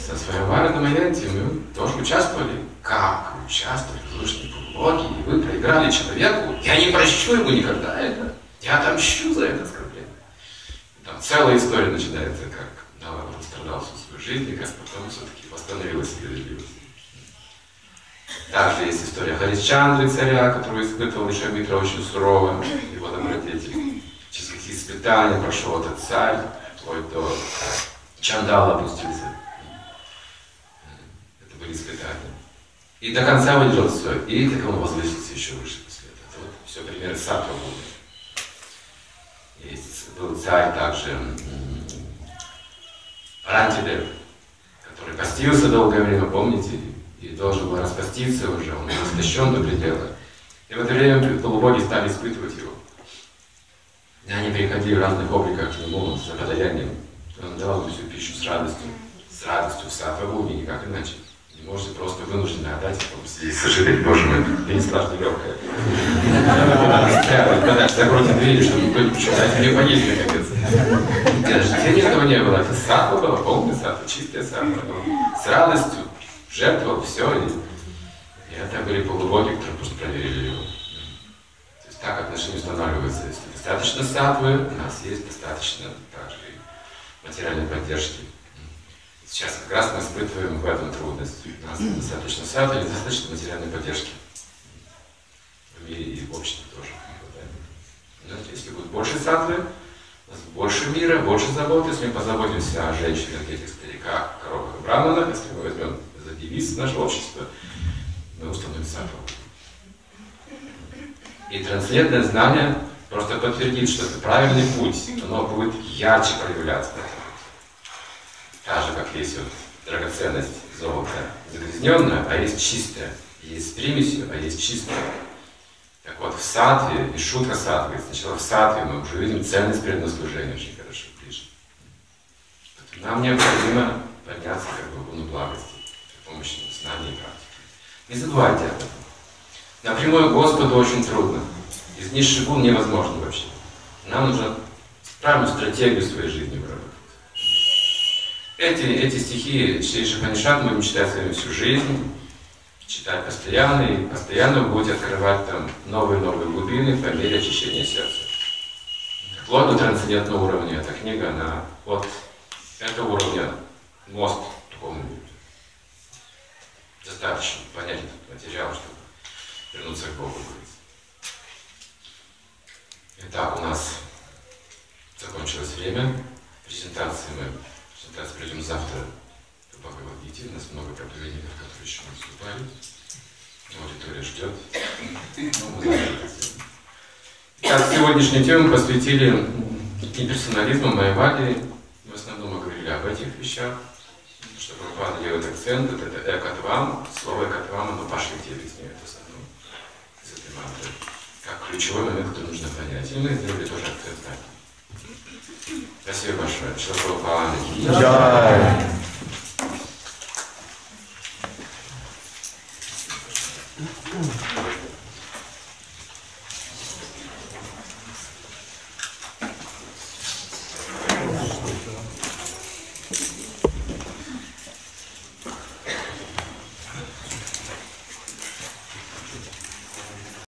Speaker 1: со своей Варой на Майянте мы тоже участвовали. Как вы участвовали? Слушайте, полубоги, и вы проиграли человеку. Я не прощу ему никогда это. Я отомщу за это оскорбление. Там целая история начинается, как Нала страдал всю свою жизнь, и как потом все-таки восстановилась справедливость. Также есть история Харисчандры, царя, которого испытывал еще Митра очень сурово, его добродетель. Через какие испытания прошел этот царь, вплоть до Чандала опустился. Это были испытания. И до конца выдержал все. И так он возвысился еще выше после этого. Это вот все примеры сатва Есть был царь также Рантидев, который постился долгое время, помните, и должен был распаститься уже, он был истощен до предела. И в это время полубоги стали испытывать его. И они приходили в разных обликах к нему за подаянием. Он давал ему всю пищу с радостью, с радостью, в сатвагуне, никак иначе. Не можете просто вынужденно отдать, потом сидеть, сожалеть, боже мой, это не страшно легкое. Спрятать, подать, закройте двери, чтобы пришел, дайте мне поесть, наконец. Рождения этого не было, это сатва была, полная сатва, чистая сатва. С радостью жертвовал все. И, и это были полубоги, которые просто проверили его. То есть так отношения устанавливаются. Если достаточно сатвы, у нас есть достаточно также и материальной поддержки. Сейчас как раз мы испытываем в этом трудность. У нас недостаточно сада, недостаточно материальной поддержки. В мире и в обществе тоже. Но если будет больше сатвы, у нас больше мира, больше заботы, если мы позаботимся о женщинах, детях, стариках, коровах и браманах, если мы возьмем девиз нашего общества, мы установим сатву. И трансцендентное знание просто подтвердит, что это правильный путь, оно будет ярче проявляться на. Так же, как есть вот драгоценность золота загрязненная, а есть чистая. Есть с примесью, а есть чистая. Так вот, в сатве, и шутка сатвы, сначала в сатве мы уже видим ценность преданного служения очень хорошо, ближе. Нам необходимо подняться как бы луну благости помощи знания и практики. Не забывайте об этом. Напрямую Господу очень трудно. Из низших гун невозможно вообще. Нам нужно правильную стратегию своей жизни выработать. Эти, эти стихи Шри Шапанишат мы читать с вами всю жизнь, читать постоянно, и постоянно вы открывать там новые-новые глубины по мере очищения сердца. Вплоть до трансцендентного уровня. Эта книга, она вот этого уровня мост мир. Достаточно понять этот материал, чтобы вернуться к Богу. Итак, у нас закончилось время презентации. Мы презентацию придем завтра в Бхагавадгите. У нас много проповедников, которые еще не выступали. Аудитория ждет. Ну, мы. Итак, сегодняшнюю тему посвятили имперсонализму, Майявади. В основном мы говорили об этих вещах группа левый акцент, это эко от вам, слово эко от вам, оно пошли 9 дней, это основной, из этой мантры. Как ключевой момент, который нужно понять. И мы сделали тоже акцент на этом. Спасибо большое. Шилапова
Speaker 2: Павловна. Да.